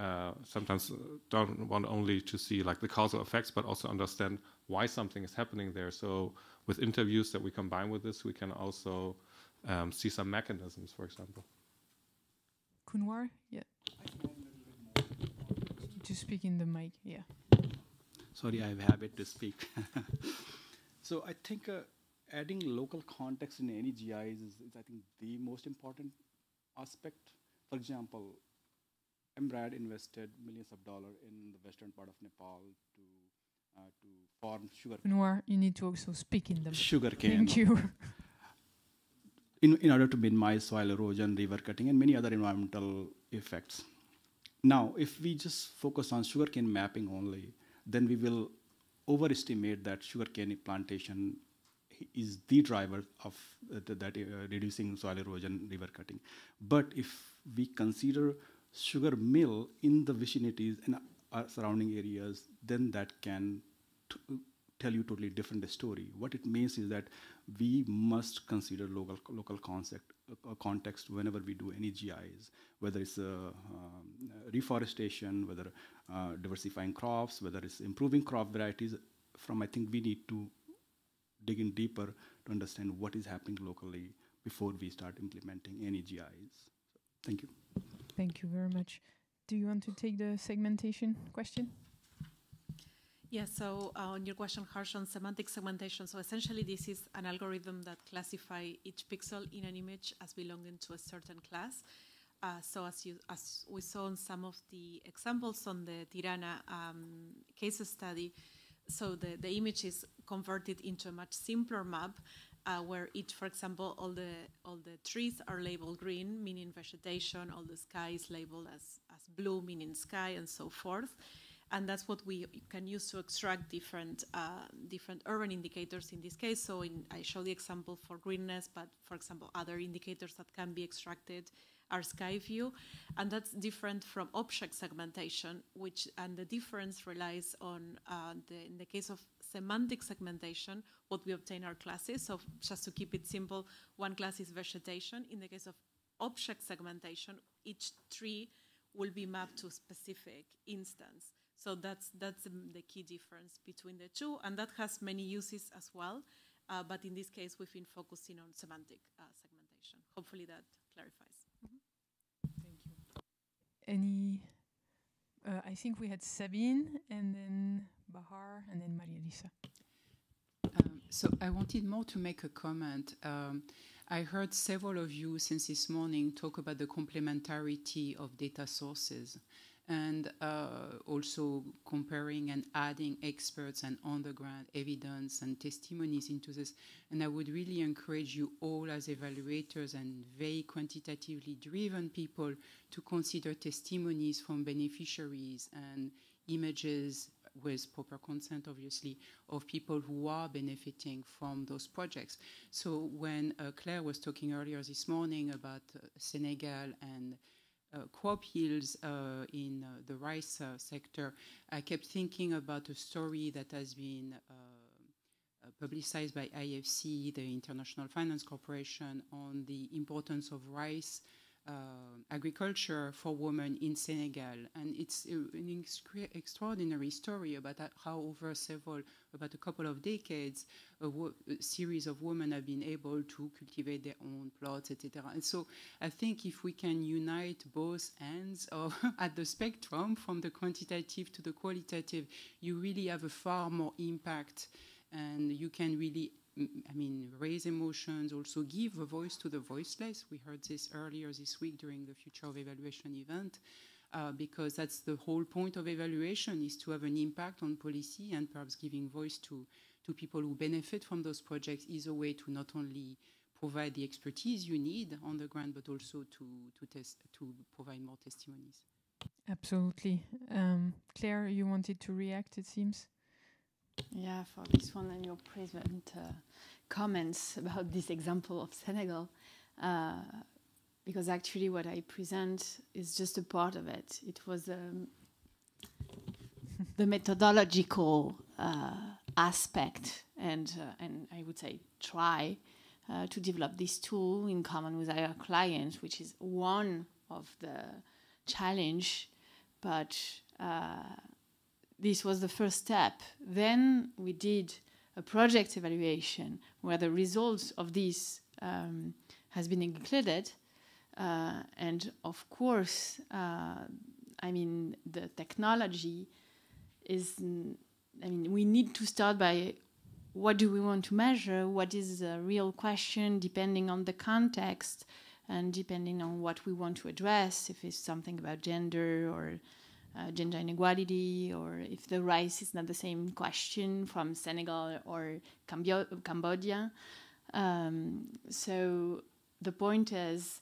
uh, sometimes don't want only to see like the causal effects but also understand why something is happening there. So with interviews that we combine with this we can also um, see some mechanisms for example. Kunwar? Yeah to speak in the mic. Yeah. Sorry, I have habit to speak. so I think uh, adding local context in any GIs is, is, I think, the most important aspect. For example, MRAD invested millions of dollars in the western part of Nepal to uh, to farm sugar. Noir, you need to also speak in the sugar cane. Thank you. in, in order to minimize soil erosion, river cutting, and many other environmental effects. Now, if we just focus on sugarcane mapping only, then we will overestimate that sugarcane plantation is the driver of uh, that uh, reducing soil erosion, river cutting. But if we consider sugar mill in the vicinities and surrounding areas, then that can tell you totally different story. What it means is that we must consider local local concept context whenever we do any GIs, whether it's uh, um, reforestation, whether uh, diversifying crops, whether it's improving crop varieties. From I think we need to dig in deeper to understand what is happening locally before we start implementing any GIs. Thank you. Thank you very much. Do you want to take the segmentation question? Yeah, so uh, on your question, Harsh, on semantic segmentation, so essentially this is an algorithm that classify each pixel in an image as belonging to a certain class. Uh, so as you as we saw in some of the examples on the Tirana um, case study, so the, the image is converted into a much simpler map uh, where each, for example, all the all the trees are labeled green, meaning vegetation, all the sky is labeled as, as blue, meaning sky, and so forth and that's what we can use to extract different uh, different urban indicators in this case. So in, I show the example for greenness, but for example, other indicators that can be extracted are sky view, and that's different from object segmentation, which and the difference relies on uh, the in the case of semantic segmentation, what we obtain are classes. So just to keep it simple, one class is vegetation. In the case of object segmentation, each tree will be mapped to a specific instance. So that's that's the key difference between the two, and that has many uses as well. Uh, but in this case, we've been focusing on semantic uh, segmentation. Hopefully, that clarifies. Mm -hmm. Thank you. Any? Uh, I think we had Sabine, and then Bahar, and then Maria Lisa. Um, so I wanted more to make a comment. Um, I heard several of you since this morning talk about the complementarity of data sources and uh, also comparing and adding experts and underground evidence and testimonies into this. And I would really encourage you all as evaluators and very quantitatively driven people to consider testimonies from beneficiaries and images with proper consent, obviously, of people who are benefiting from those projects. So when uh, Claire was talking earlier this morning about uh, Senegal and crop yields uh, in uh, the rice sector, I kept thinking about a story that has been publicized by IFC, the International Finance Corporation, on the importance of rice uh, Um, agriculture for women in Senegal, and it's uh, an extraordinary story about how over several, about a couple of decades, a, a, series of women have been able to cultivate their own plots, etc. And so I think if we can unite both ends of at the spectrum, from the quantitative to the qualitative, you really have a far more impact, and you can really I mean, raise emotions, also give a voice to the voiceless. We heard this earlier this week during the Future of Evaluation event, uh, because that's the whole point of evaluation is to have an impact on policy and perhaps giving voice to, to people who benefit from those projects is a way to not only provide the expertise you need on the ground, but also to, to, test, to provide more testimonies. Absolutely. Um, Claire, you wanted to react, it seems. Yeah, for this one and your present uh, comments about this example of Senegal, uh, because actually what I present is just a part of it. It was um, the methodological uh, aspect, and uh, and I would say try uh, to develop this tool in common with our clients, which is one of the challenge, but uh, this was the first step. Then we did a project evaluation where the results of this um, has been included. Uh, and of course, uh, I mean, the technology is, I mean, we need to start by what do we want to measure? What is a real question, depending on the context and depending on what we want to address, if it's something about gender or uh, gender inequality or if the rice is not the same question from Senegal or Cambodia. Um, so the point is,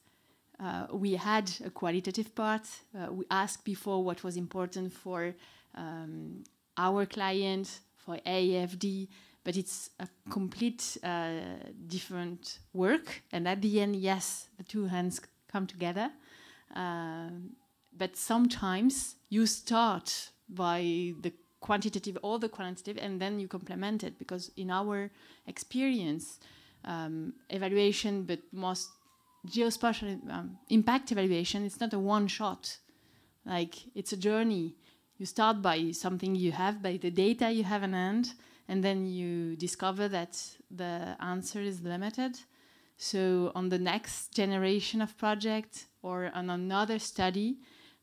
uh, we had a qualitative part. Uh, we asked before what was important for um, our client, for AFD, but it's a complete uh, different work. And at the end, yes, the two hands come together. Um, but sometimes you start by the quantitative or the quantitative and then you complement it because in our experience um, evaluation but most geospatial um, impact evaluation it's not a one shot. Like it's a journey. You start by something you have by the data you have in hand and then you discover that the answer is limited. So on the next generation of project or on another study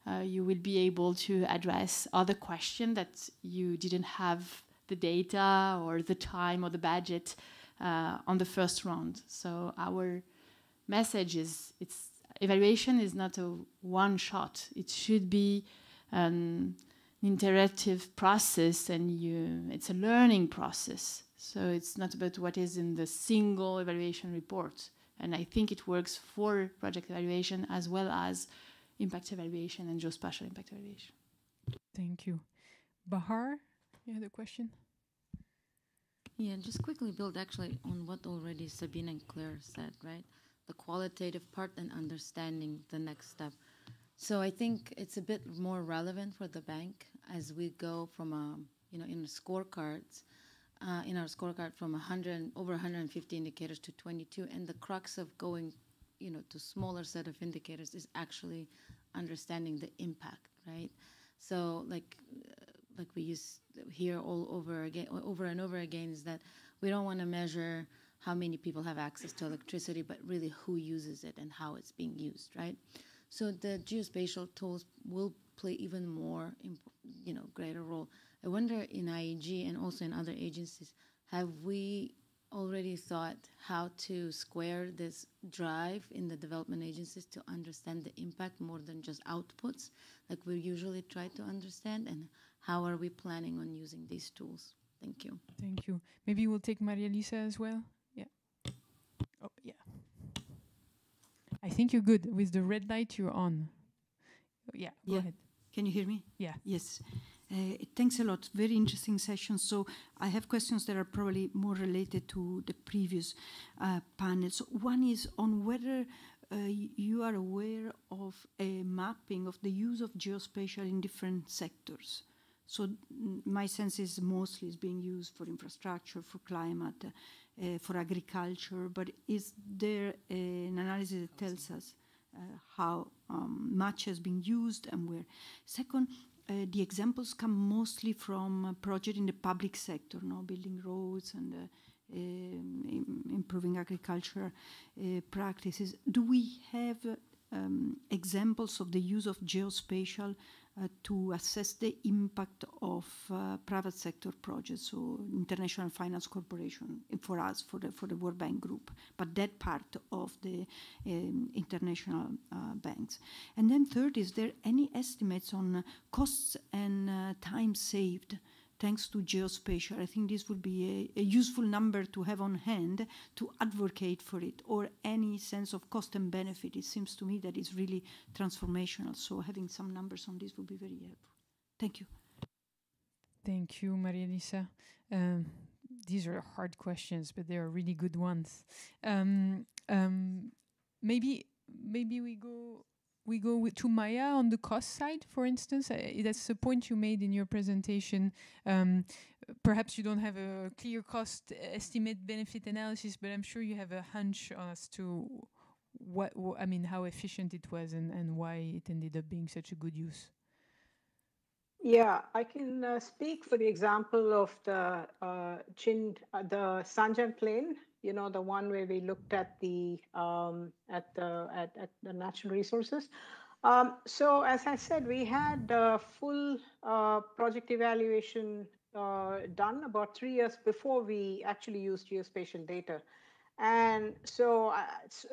uh, you will be able to address other questions that you didn't have the data or the time or the budget uh, on the first round. So our message is it's evaluation is not a one shot. It should be an interactive process and you, it's a learning process. So it's not about what is in the single evaluation report. And I think it works for project evaluation as well as impact evaluation and geospatial impact evaluation. Thank you. Bahar, you had a question? Yeah, just quickly build actually on what already Sabine and Claire said, right? The qualitative part and understanding the next step. So I think it's a bit more relevant for the bank as we go from a, you know, in the scorecards, uh, in our scorecard from 100 over 150 indicators to 22, and the crux of going you know to smaller set of indicators is actually understanding the impact right? So like uh, like we use here all over again over and over again is that we don't want to measure how many people have access to electricity but really who uses it and how it's being used right? So the geospatial tools will play even more you know greater role. I wonder in ieg and also in other agencies have we already thought how to square this drive in the development agencies to understand the impact more than just outputs like we usually try to understand and how are we planning on using these tools. Thank you. Thank you. Maybe we'll take maria lisa as well. Yeah. Oh yeah. I think you're good with the red light you're on. Yeah go yeah. ahead. Can you hear me? Yeah. Yes uh, thanks a lot. Very interesting session. So I have questions that are probably more related to the previous uh, panels. One is on whether uh, you are aware of a mapping of the use of geospatial in different sectors. So my sense is mostly it's being used for infrastructure, for climate, uh, for agriculture. But is there an analysis that tells us how um, much has been used and where. Second, uh, the examples come mostly from a project in the public sector, no, building roads and uh, um, improving agriculture uh, practices. Do we have um, examples of the use of geospatial to assess the impact of uh, private sector projects, so International Finance Corporation for us, for the for the World Bank Group, but that part of the um, international uh, banks. And then third, is there any estimates on costs and uh, time saved? Thanks to geospatial. I think this would be a, a, useful number to have on hand to advocate for it, or any sense of cost and benefit. It seems to me that it's really transformational. So having some numbers on this would be very helpful. Thank you. Thank you, Maria Elisa. Um, these are hard questions, but they are really good ones. Um, um, maybe maybe we go we go to Maya on the cost side, for instance. Uh, that's a point you made in your presentation. Um, perhaps you don't have a clear cost estimate benefit analysis, but I'm sure you have a hunch as to what, I mean, how efficient it was and, and why it ended up being such a good use. Yeah, I can uh, speak for the example of the uh, Chin, uh, the Sanjiang Plain you know, the one where we looked at the um, at the at, at the natural resources. Um, so as I said, we had full uh, project evaluation uh, done about three years before we actually used geospatial data. And so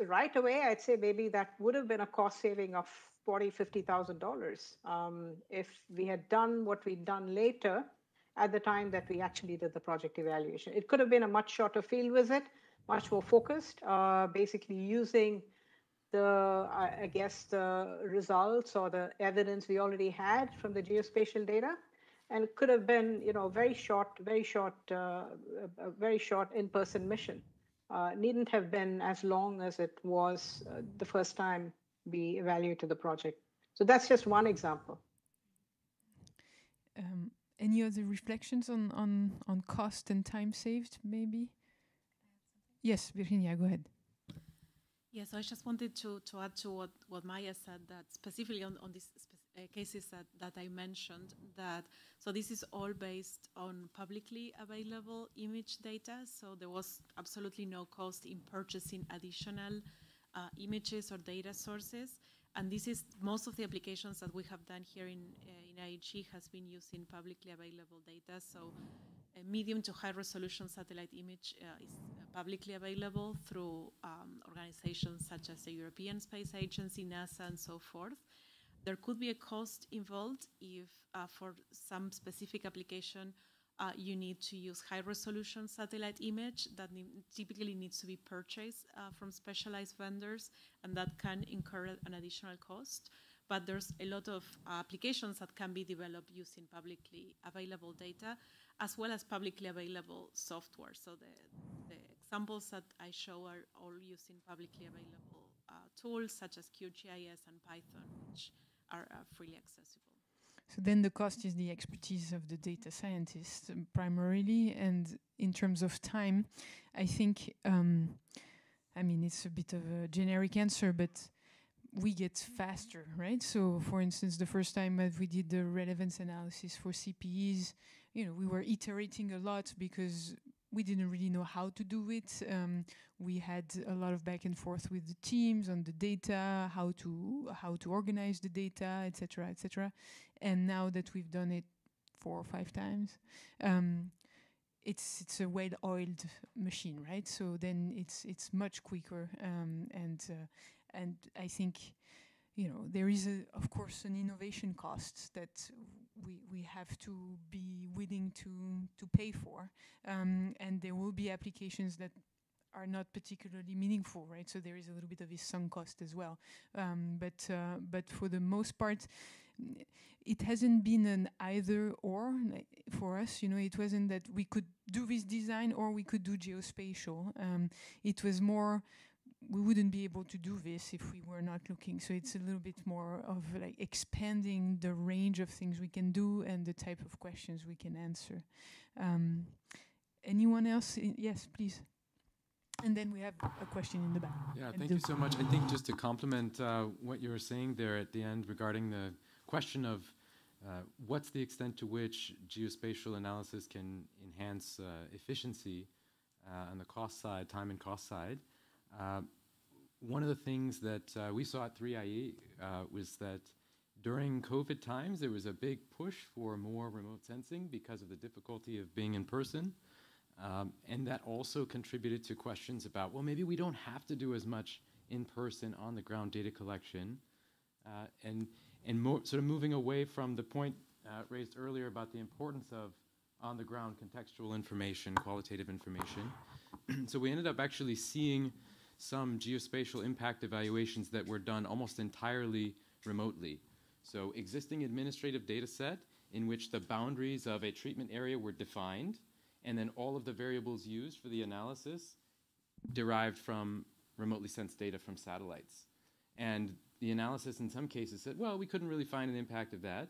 right away, I'd say maybe that would have been a cost saving of forty, fifty thousand dollars um, if we had done what we'd done later at the time that we actually did the project evaluation. It could have been a much shorter field visit, much more focused, uh, basically using the, I guess, the results or the evidence we already had from the geospatial data. And it could have been, you know, very short, very short, uh, a very short in-person mission. Uh, needn't have been as long as it was uh, the first time we evaluated the project. So that's just one example. Um, any other reflections on, on, on cost and time saved, maybe? Yes, Virginia, go ahead. Yes, I just wanted to, to add to what, what Maya said that specifically on, on these uh, cases that, that I mentioned, that so this is all based on publicly available image data. So there was absolutely no cost in purchasing additional uh, images or data sources. And this is most of the applications that we have done here in, uh, in IEG has been using publicly available data. So a medium to high resolution satellite image uh, is uh, publicly available through um, organizations such as the European Space Agency, NASA, and so forth. There could be a cost involved if uh, for some specific application uh, you need to use high resolution satellite image that ne typically needs to be purchased uh, from specialized vendors and that can incur an additional cost. But there's a lot of uh, applications that can be developed using publicly available data as well as publicly available software. So the, the examples that I show are all using publicly available uh, tools such as QGIS and Python, which are uh, freely accessible. So then the cost is the expertise of the data scientist um, primarily, and in terms of time, I think, um, I mean, it's a bit of a generic answer, but we get faster, right? So, for instance, the first time that we did the relevance analysis for CPEs, you know, we were iterating a lot because we didn't really know how to do it. Um, we had a lot of back and forth with the teams on the data, how to how to organize the data, etc., etc. And now that we've done it four or five times, um, it's it's a well-oiled machine, right? So then it's it's much quicker, um, and uh, and I think you know there is a, of course an innovation cost that we we have to be willing to to pay for, um, and there will be applications that are not particularly meaningful, right? So there is a little bit of a sunk cost as well. Um, but uh, but for the most part, it hasn't been an either or for us. You know, it wasn't that we could do this design or we could do geospatial. Um, it was more we wouldn't be able to do this if we were not looking. So it's a little bit more of like expanding the range of things we can do and the type of questions we can answer. Um, anyone else? yes, please. And then we have a question in the back. Yeah, thank you so much. I think just to complement uh, what you were saying there at the end regarding the question of uh, what's the extent to which geospatial analysis can enhance uh, efficiency uh, on the cost side, time and cost side. Uh, one of the things that uh, we saw at 3IE was that during COVID times, there was a big push for more remote sensing because of the difficulty of being in person. Um, and that also contributed to questions about, well, maybe we don't have to do as much in person on the ground data collection. Uh, and and sort of moving away from the point uh, raised earlier about the importance of on the ground contextual information, qualitative information. so we ended up actually seeing some geospatial impact evaluations that were done almost entirely remotely. So existing administrative data set in which the boundaries of a treatment area were defined and then all of the variables used for the analysis derived from remotely sensed data from satellites. And the analysis in some cases said, well, we couldn't really find an impact of that.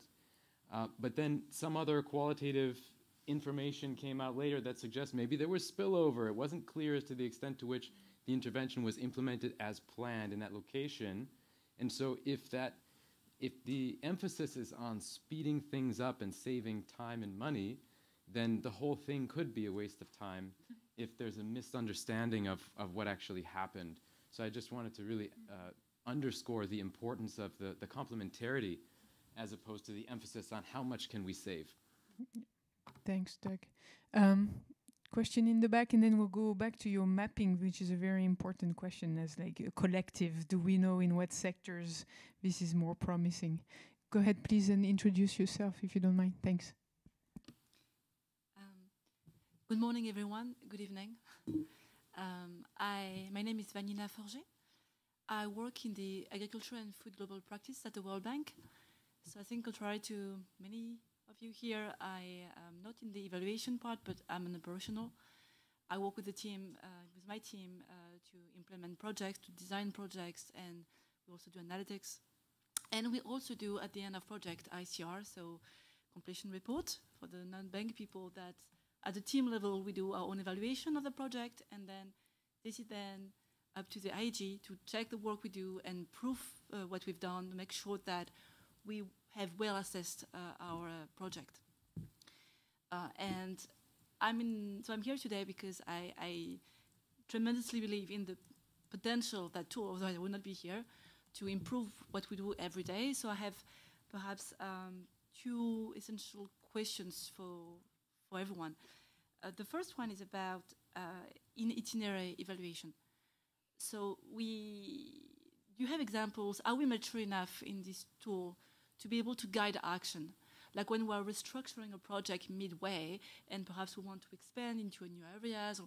Uh, but then some other qualitative information came out later that suggests maybe there was spillover. It wasn't clear as to the extent to which the intervention was implemented as planned in that location. And so if that if the emphasis is on speeding things up and saving time and money, then the whole thing could be a waste of time if there's a misunderstanding of, of what actually happened. So I just wanted to really uh, underscore the importance of the, the complementarity as opposed to the emphasis on how much can we save. Thanks, Doug. Um, question in the back, and then we'll go back to your mapping, which is a very important question as like a collective. Do we know in what sectors this is more promising? Go ahead, please, and introduce yourself if you don't mind. Thanks. Good morning, everyone. Good evening. Um, I, my name is Vanina Forget. I work in the agriculture and food global practice at the World Bank. So I think contrary to many of you here, I am not in the evaluation part, but I'm an operational. I work with the team, uh, with my team, uh, to implement projects, to design projects, and we also do analytics. And we also do at the end of project ICR, so completion report for the non-bank people that at the team level, we do our own evaluation of the project, and then this is then up to the IEG to check the work we do and prove uh, what we've done, to make sure that we have well assessed uh, our uh, project. Uh, and I'm in, so I'm here today because I, I, tremendously believe in the potential of that tool, otherwise I would not be here, to improve what we do every day. So I have perhaps um, two essential questions for for everyone. Uh, the first one is about uh, in itinerary evaluation. So we, you have examples. Are we mature enough in this tool to be able to guide action? Like when we're restructuring a project midway, and perhaps we want to expand into a new areas, or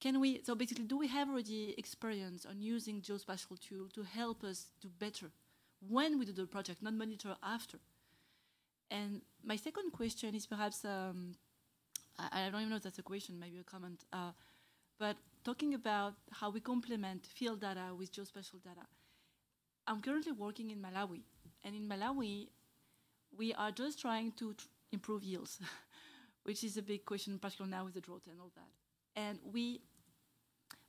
can we? So basically, do we have already experience on using geospatial tool to help us do better when we do the project, not monitor after? And my second question is perhaps um, I, I, don't even know if that's a question, maybe a comment. Uh, but talking about how we complement field data with geospatial data. I'm currently working in Malawi, and in Malawi, we are just trying to tr improve yields, which is a big question, particularly now with the drought and all that. And we,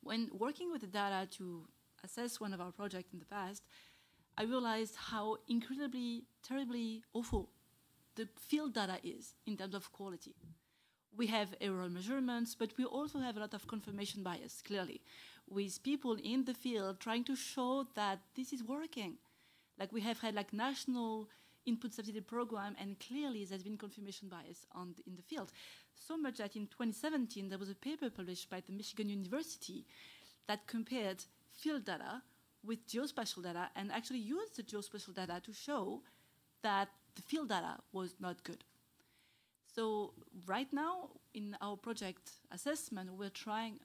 when working with the data to assess one of our projects in the past, I realized how incredibly, terribly awful the field data is in terms of quality. We have error measurements, but we also have a lot of confirmation bias, clearly, with people in the field trying to show that this is working. Like we have had like national input subsidy program, and clearly there's been confirmation bias on the, in the field. So much that in 2017 there was a paper published by the Michigan University that compared field data with geospatial data and actually used the geospatial data to show that the field data was not good. So right now in our project assessment, we're trying,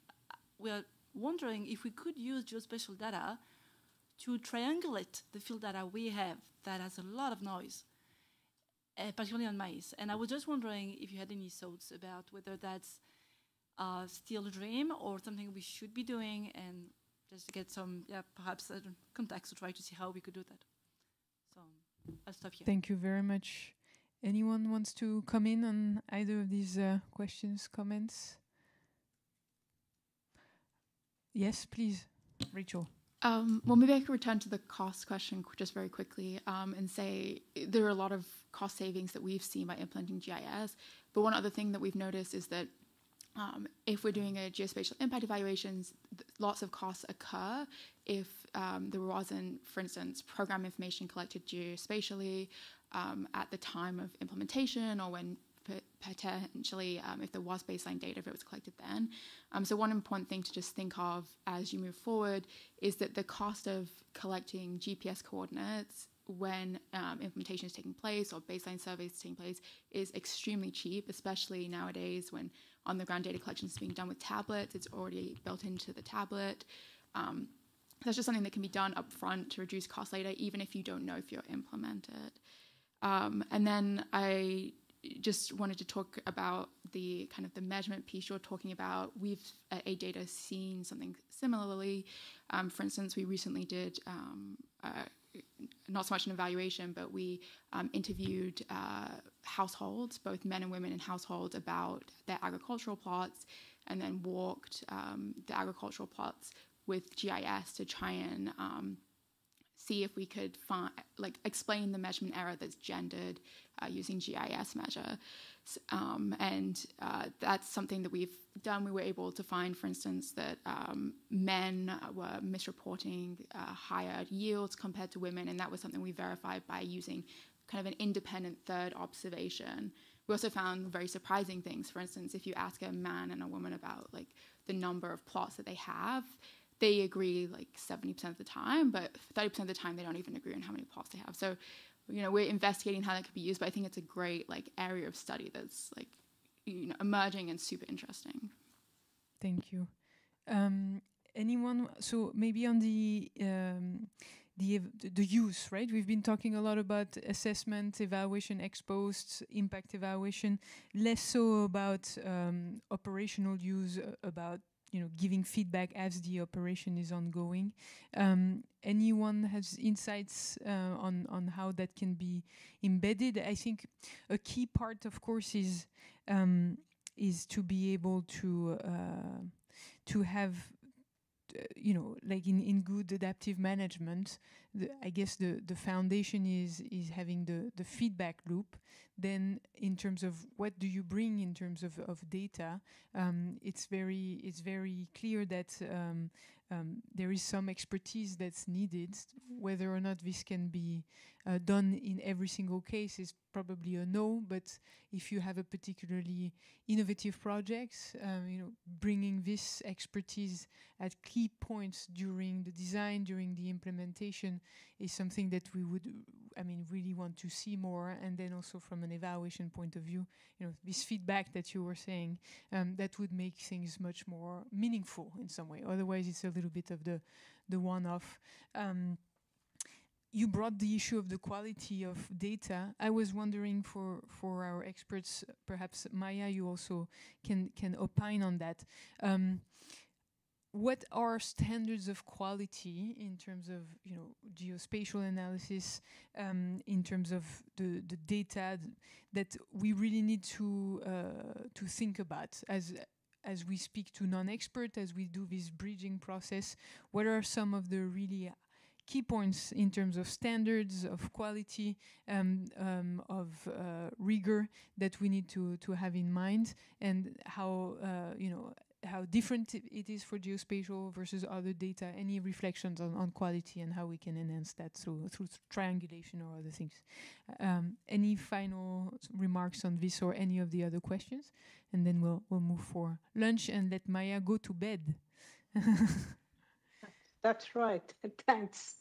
we're wondering if we could use geospatial data to triangulate the field data we have that has a lot of noise, uh, particularly on maize. And I was just wondering if you had any thoughts about whether that's uh, still a dream or something we should be doing, and just to get some, yeah, perhaps uh, context to try to see how we could do that. So. I'll stop here. Thank you very much. Anyone wants to come in on either of these uh, questions, comments? Yes, please, Rachel. Um, well, maybe I could return to the cost question just very quickly um, and say there are a lot of cost savings that we've seen by implementing GIS. But one other thing that we've noticed is that um, if we're doing a geospatial impact evaluations, lots of costs occur if um, there wasn't, for instance, program information collected geospatially um, at the time of implementation or when potentially um, if there was baseline data if it was collected then. Um, so one important thing to just think of as you move forward is that the cost of collecting GPS coordinates when um, implementation is taking place or baseline surveys taking place is extremely cheap, especially nowadays when on the ground data collection is being done with tablets. It's already built into the tablet. Um, that's just something that can be done up front to reduce costs later, even if you don't know if you're implemented. Um, and then I just wanted to talk about the kind of the measurement piece you're talking about. We've at AidData seen something similarly. Um, for instance, we recently did um, uh, not so much an evaluation, but we um, interviewed uh, households, both men and women in households, about their agricultural plots, and then walked um, the agricultural plots with GIS to try and um, see if we could find, like, explain the measurement error that's gendered uh, using GIS measure. Um, and uh, that's something that we've done. We were able to find, for instance, that um, men were misreporting uh, higher yields compared to women, and that was something we verified by using kind of an independent third observation. We also found very surprising things. For instance, if you ask a man and a woman about like the number of plots that they have, they agree like 70% of the time, but 30% of the time they don't even agree on how many plots they have. So you know we're investigating how that could be used but i think it's a great like area of study that's like you know emerging and super interesting. Thank you. Um, anyone so maybe on the um, the the use right? We've been talking a lot about assessment evaluation ex post impact evaluation less so about um, operational use uh, about you know giving feedback as the operation is ongoing. Um, anyone has insights uh, on on how that can be embedded? I think a key part, of course, is um, is to be able to uh, to have uh, you know, like in, in good adaptive management, the, I guess the, the foundation is is having the, the feedback loop. Then, in terms of what do you bring in terms of, of data, um, it's very it's very clear that um, um, there is some expertise that's needed. Whether or not this can be uh, done in every single case is probably a no. But if you have a particularly innovative project, um, you know, bringing this expertise at key points during the design, during the implementation, is something that we would, I mean, really want to see more. And then also from an evaluation point of view, you know, this feedback that you were saying, um, that would make things much more meaningful in some way. Otherwise, it's a little bit of the the one-off. Um, you brought the issue of the quality of data. I was wondering for for our experts, perhaps Maya, you also can can opine on that. Um, what are standards of quality in terms of you know geospatial analysis, um, in terms of the the data th that we really need to uh, to think about as as we speak to non-expert, as we do this bridging process, what are some of the really key points in terms of standards, of quality, um, um, of uh, rigor that we need to to have in mind, and how uh, you know how different it is for geospatial versus other data. Any reflections on, on quality and how we can enhance that through through triangulation or other things. Um, any final remarks on this or any of the other questions, and then we'll we'll move for lunch and let Maya go to bed. That's right. Thanks.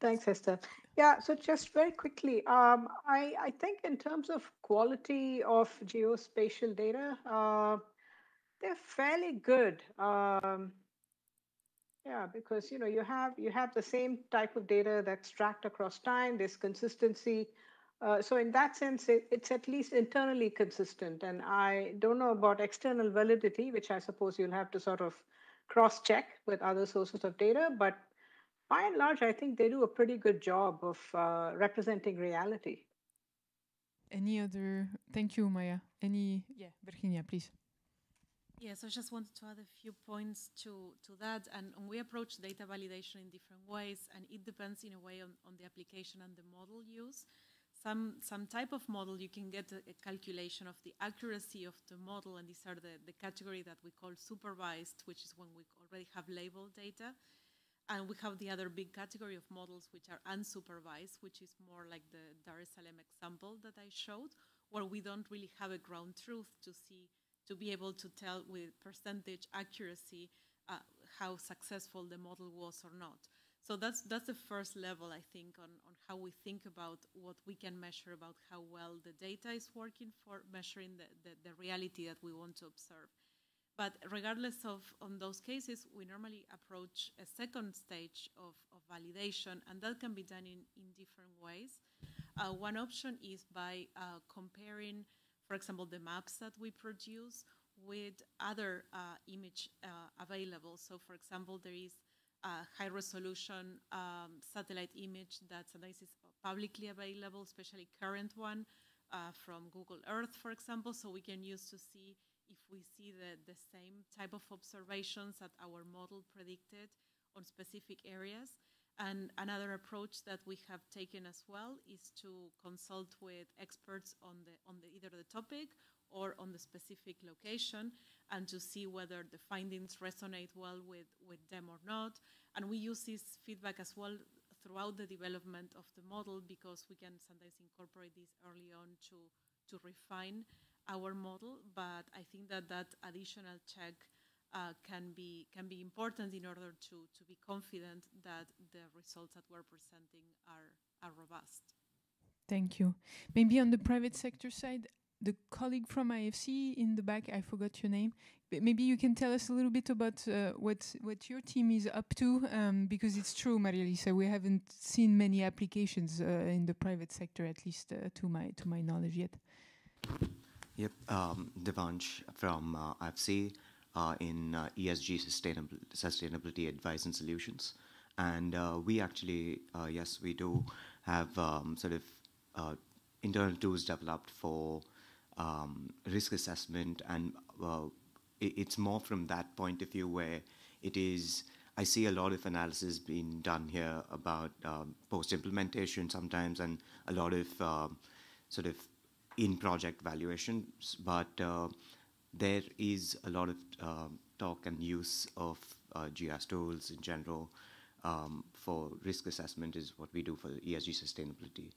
Thanks, Estelle. Yeah, so just very quickly, um, I, I think in terms of quality of geospatial data, uh, they're fairly good. Um, yeah, because you know you have you have the same type of data that's tracked across time. There's consistency. Uh, so in that sense, it, it's at least internally consistent. And I don't know about external validity, which I suppose you'll have to sort of cross check with other sources of data. But by and large, I think they do a pretty good job of uh, representing reality. Any other? Thank you, Maya. Any? Yeah, Virginia, please. Yes, I just wanted to add a few points to, to that. And, and we approach data validation in different ways, and it depends in a way on, on the application and the model use. Some, some type of model, you can get a, a calculation of the accuracy of the model, and these are the, the category that we call supervised, which is when we already have labeled data. And we have the other big category of models which are unsupervised, which is more like the Dar es Salaam example that I showed, where we don't really have a ground truth to see to be able to tell with percentage accuracy uh, how successful the model was or not. So that's that's the first level, I think, on, on how we think about what we can measure about how well the data is working for measuring the, the, the reality that we want to observe. But regardless of on those cases, we normally approach a second stage of, of validation, and that can be done in, in different ways. Uh, one option is by uh, comparing for example, the maps that we produce with other uh, image uh, available. So, for example, there is a high resolution um, satellite image that sometimes is publicly available, especially current one uh, from Google Earth, for example. So we can use to see if we see the, the same type of observations that our model predicted on specific areas. And another approach that we have taken as well is to consult with experts on the on the either the topic or on the specific location and to see whether the findings resonate well with, with them or not. And we use this feedback as well throughout the development of the model because we can sometimes incorporate this early on to, to refine our model. But I think that that additional check uh, can be can be important in order to to be confident that the results that we're presenting are are robust. Thank you. Maybe on the private sector side, the colleague from IFC in the back, I forgot your name. But maybe you can tell us a little bit about uh, what what your team is up to, um, because it's true, Maria Lisa, we haven't seen many applications uh, in the private sector, at least uh, to my to my knowledge yet. Yep, um, Devansh from uh, IFC uh, in uh, ESG sustainable, sustainability advice and solutions. And we actually, yes, we do have um, sort of internal tools developed for um, risk assessment. And uh, it, it's more from that point of view where it is. I see a lot of analysis being done here about um, post implementation sometimes, and a lot of um, sort of in project valuations. But there is a lot of uh, talk and use of uh, GIS tools in general um, for risk assessment is what we do for ESG sustainability.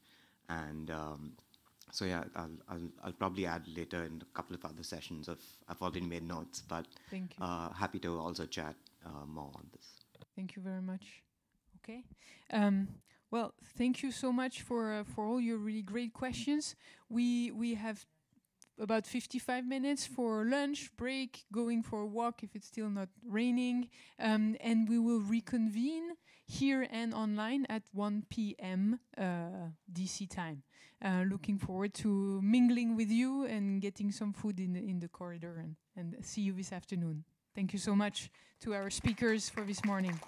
And um, so yeah, I'll, I'll, I'll, probably add later in a couple of other sessions. Of, I've already made notes, but uh, happy to also chat uh, more on this. Thank you very much. Okay. Um, well, thank you so much for uh, for all your really great questions. We we have about 55 minutes for lunch break, going for a walk if it's still not raining, um, and we will reconvene here and online at 1 p.m. Uh, DC time. Uh, looking forward to mingling with you and getting some food in the, in the corridor and, and see you this afternoon. Thank you so much to our speakers for this morning.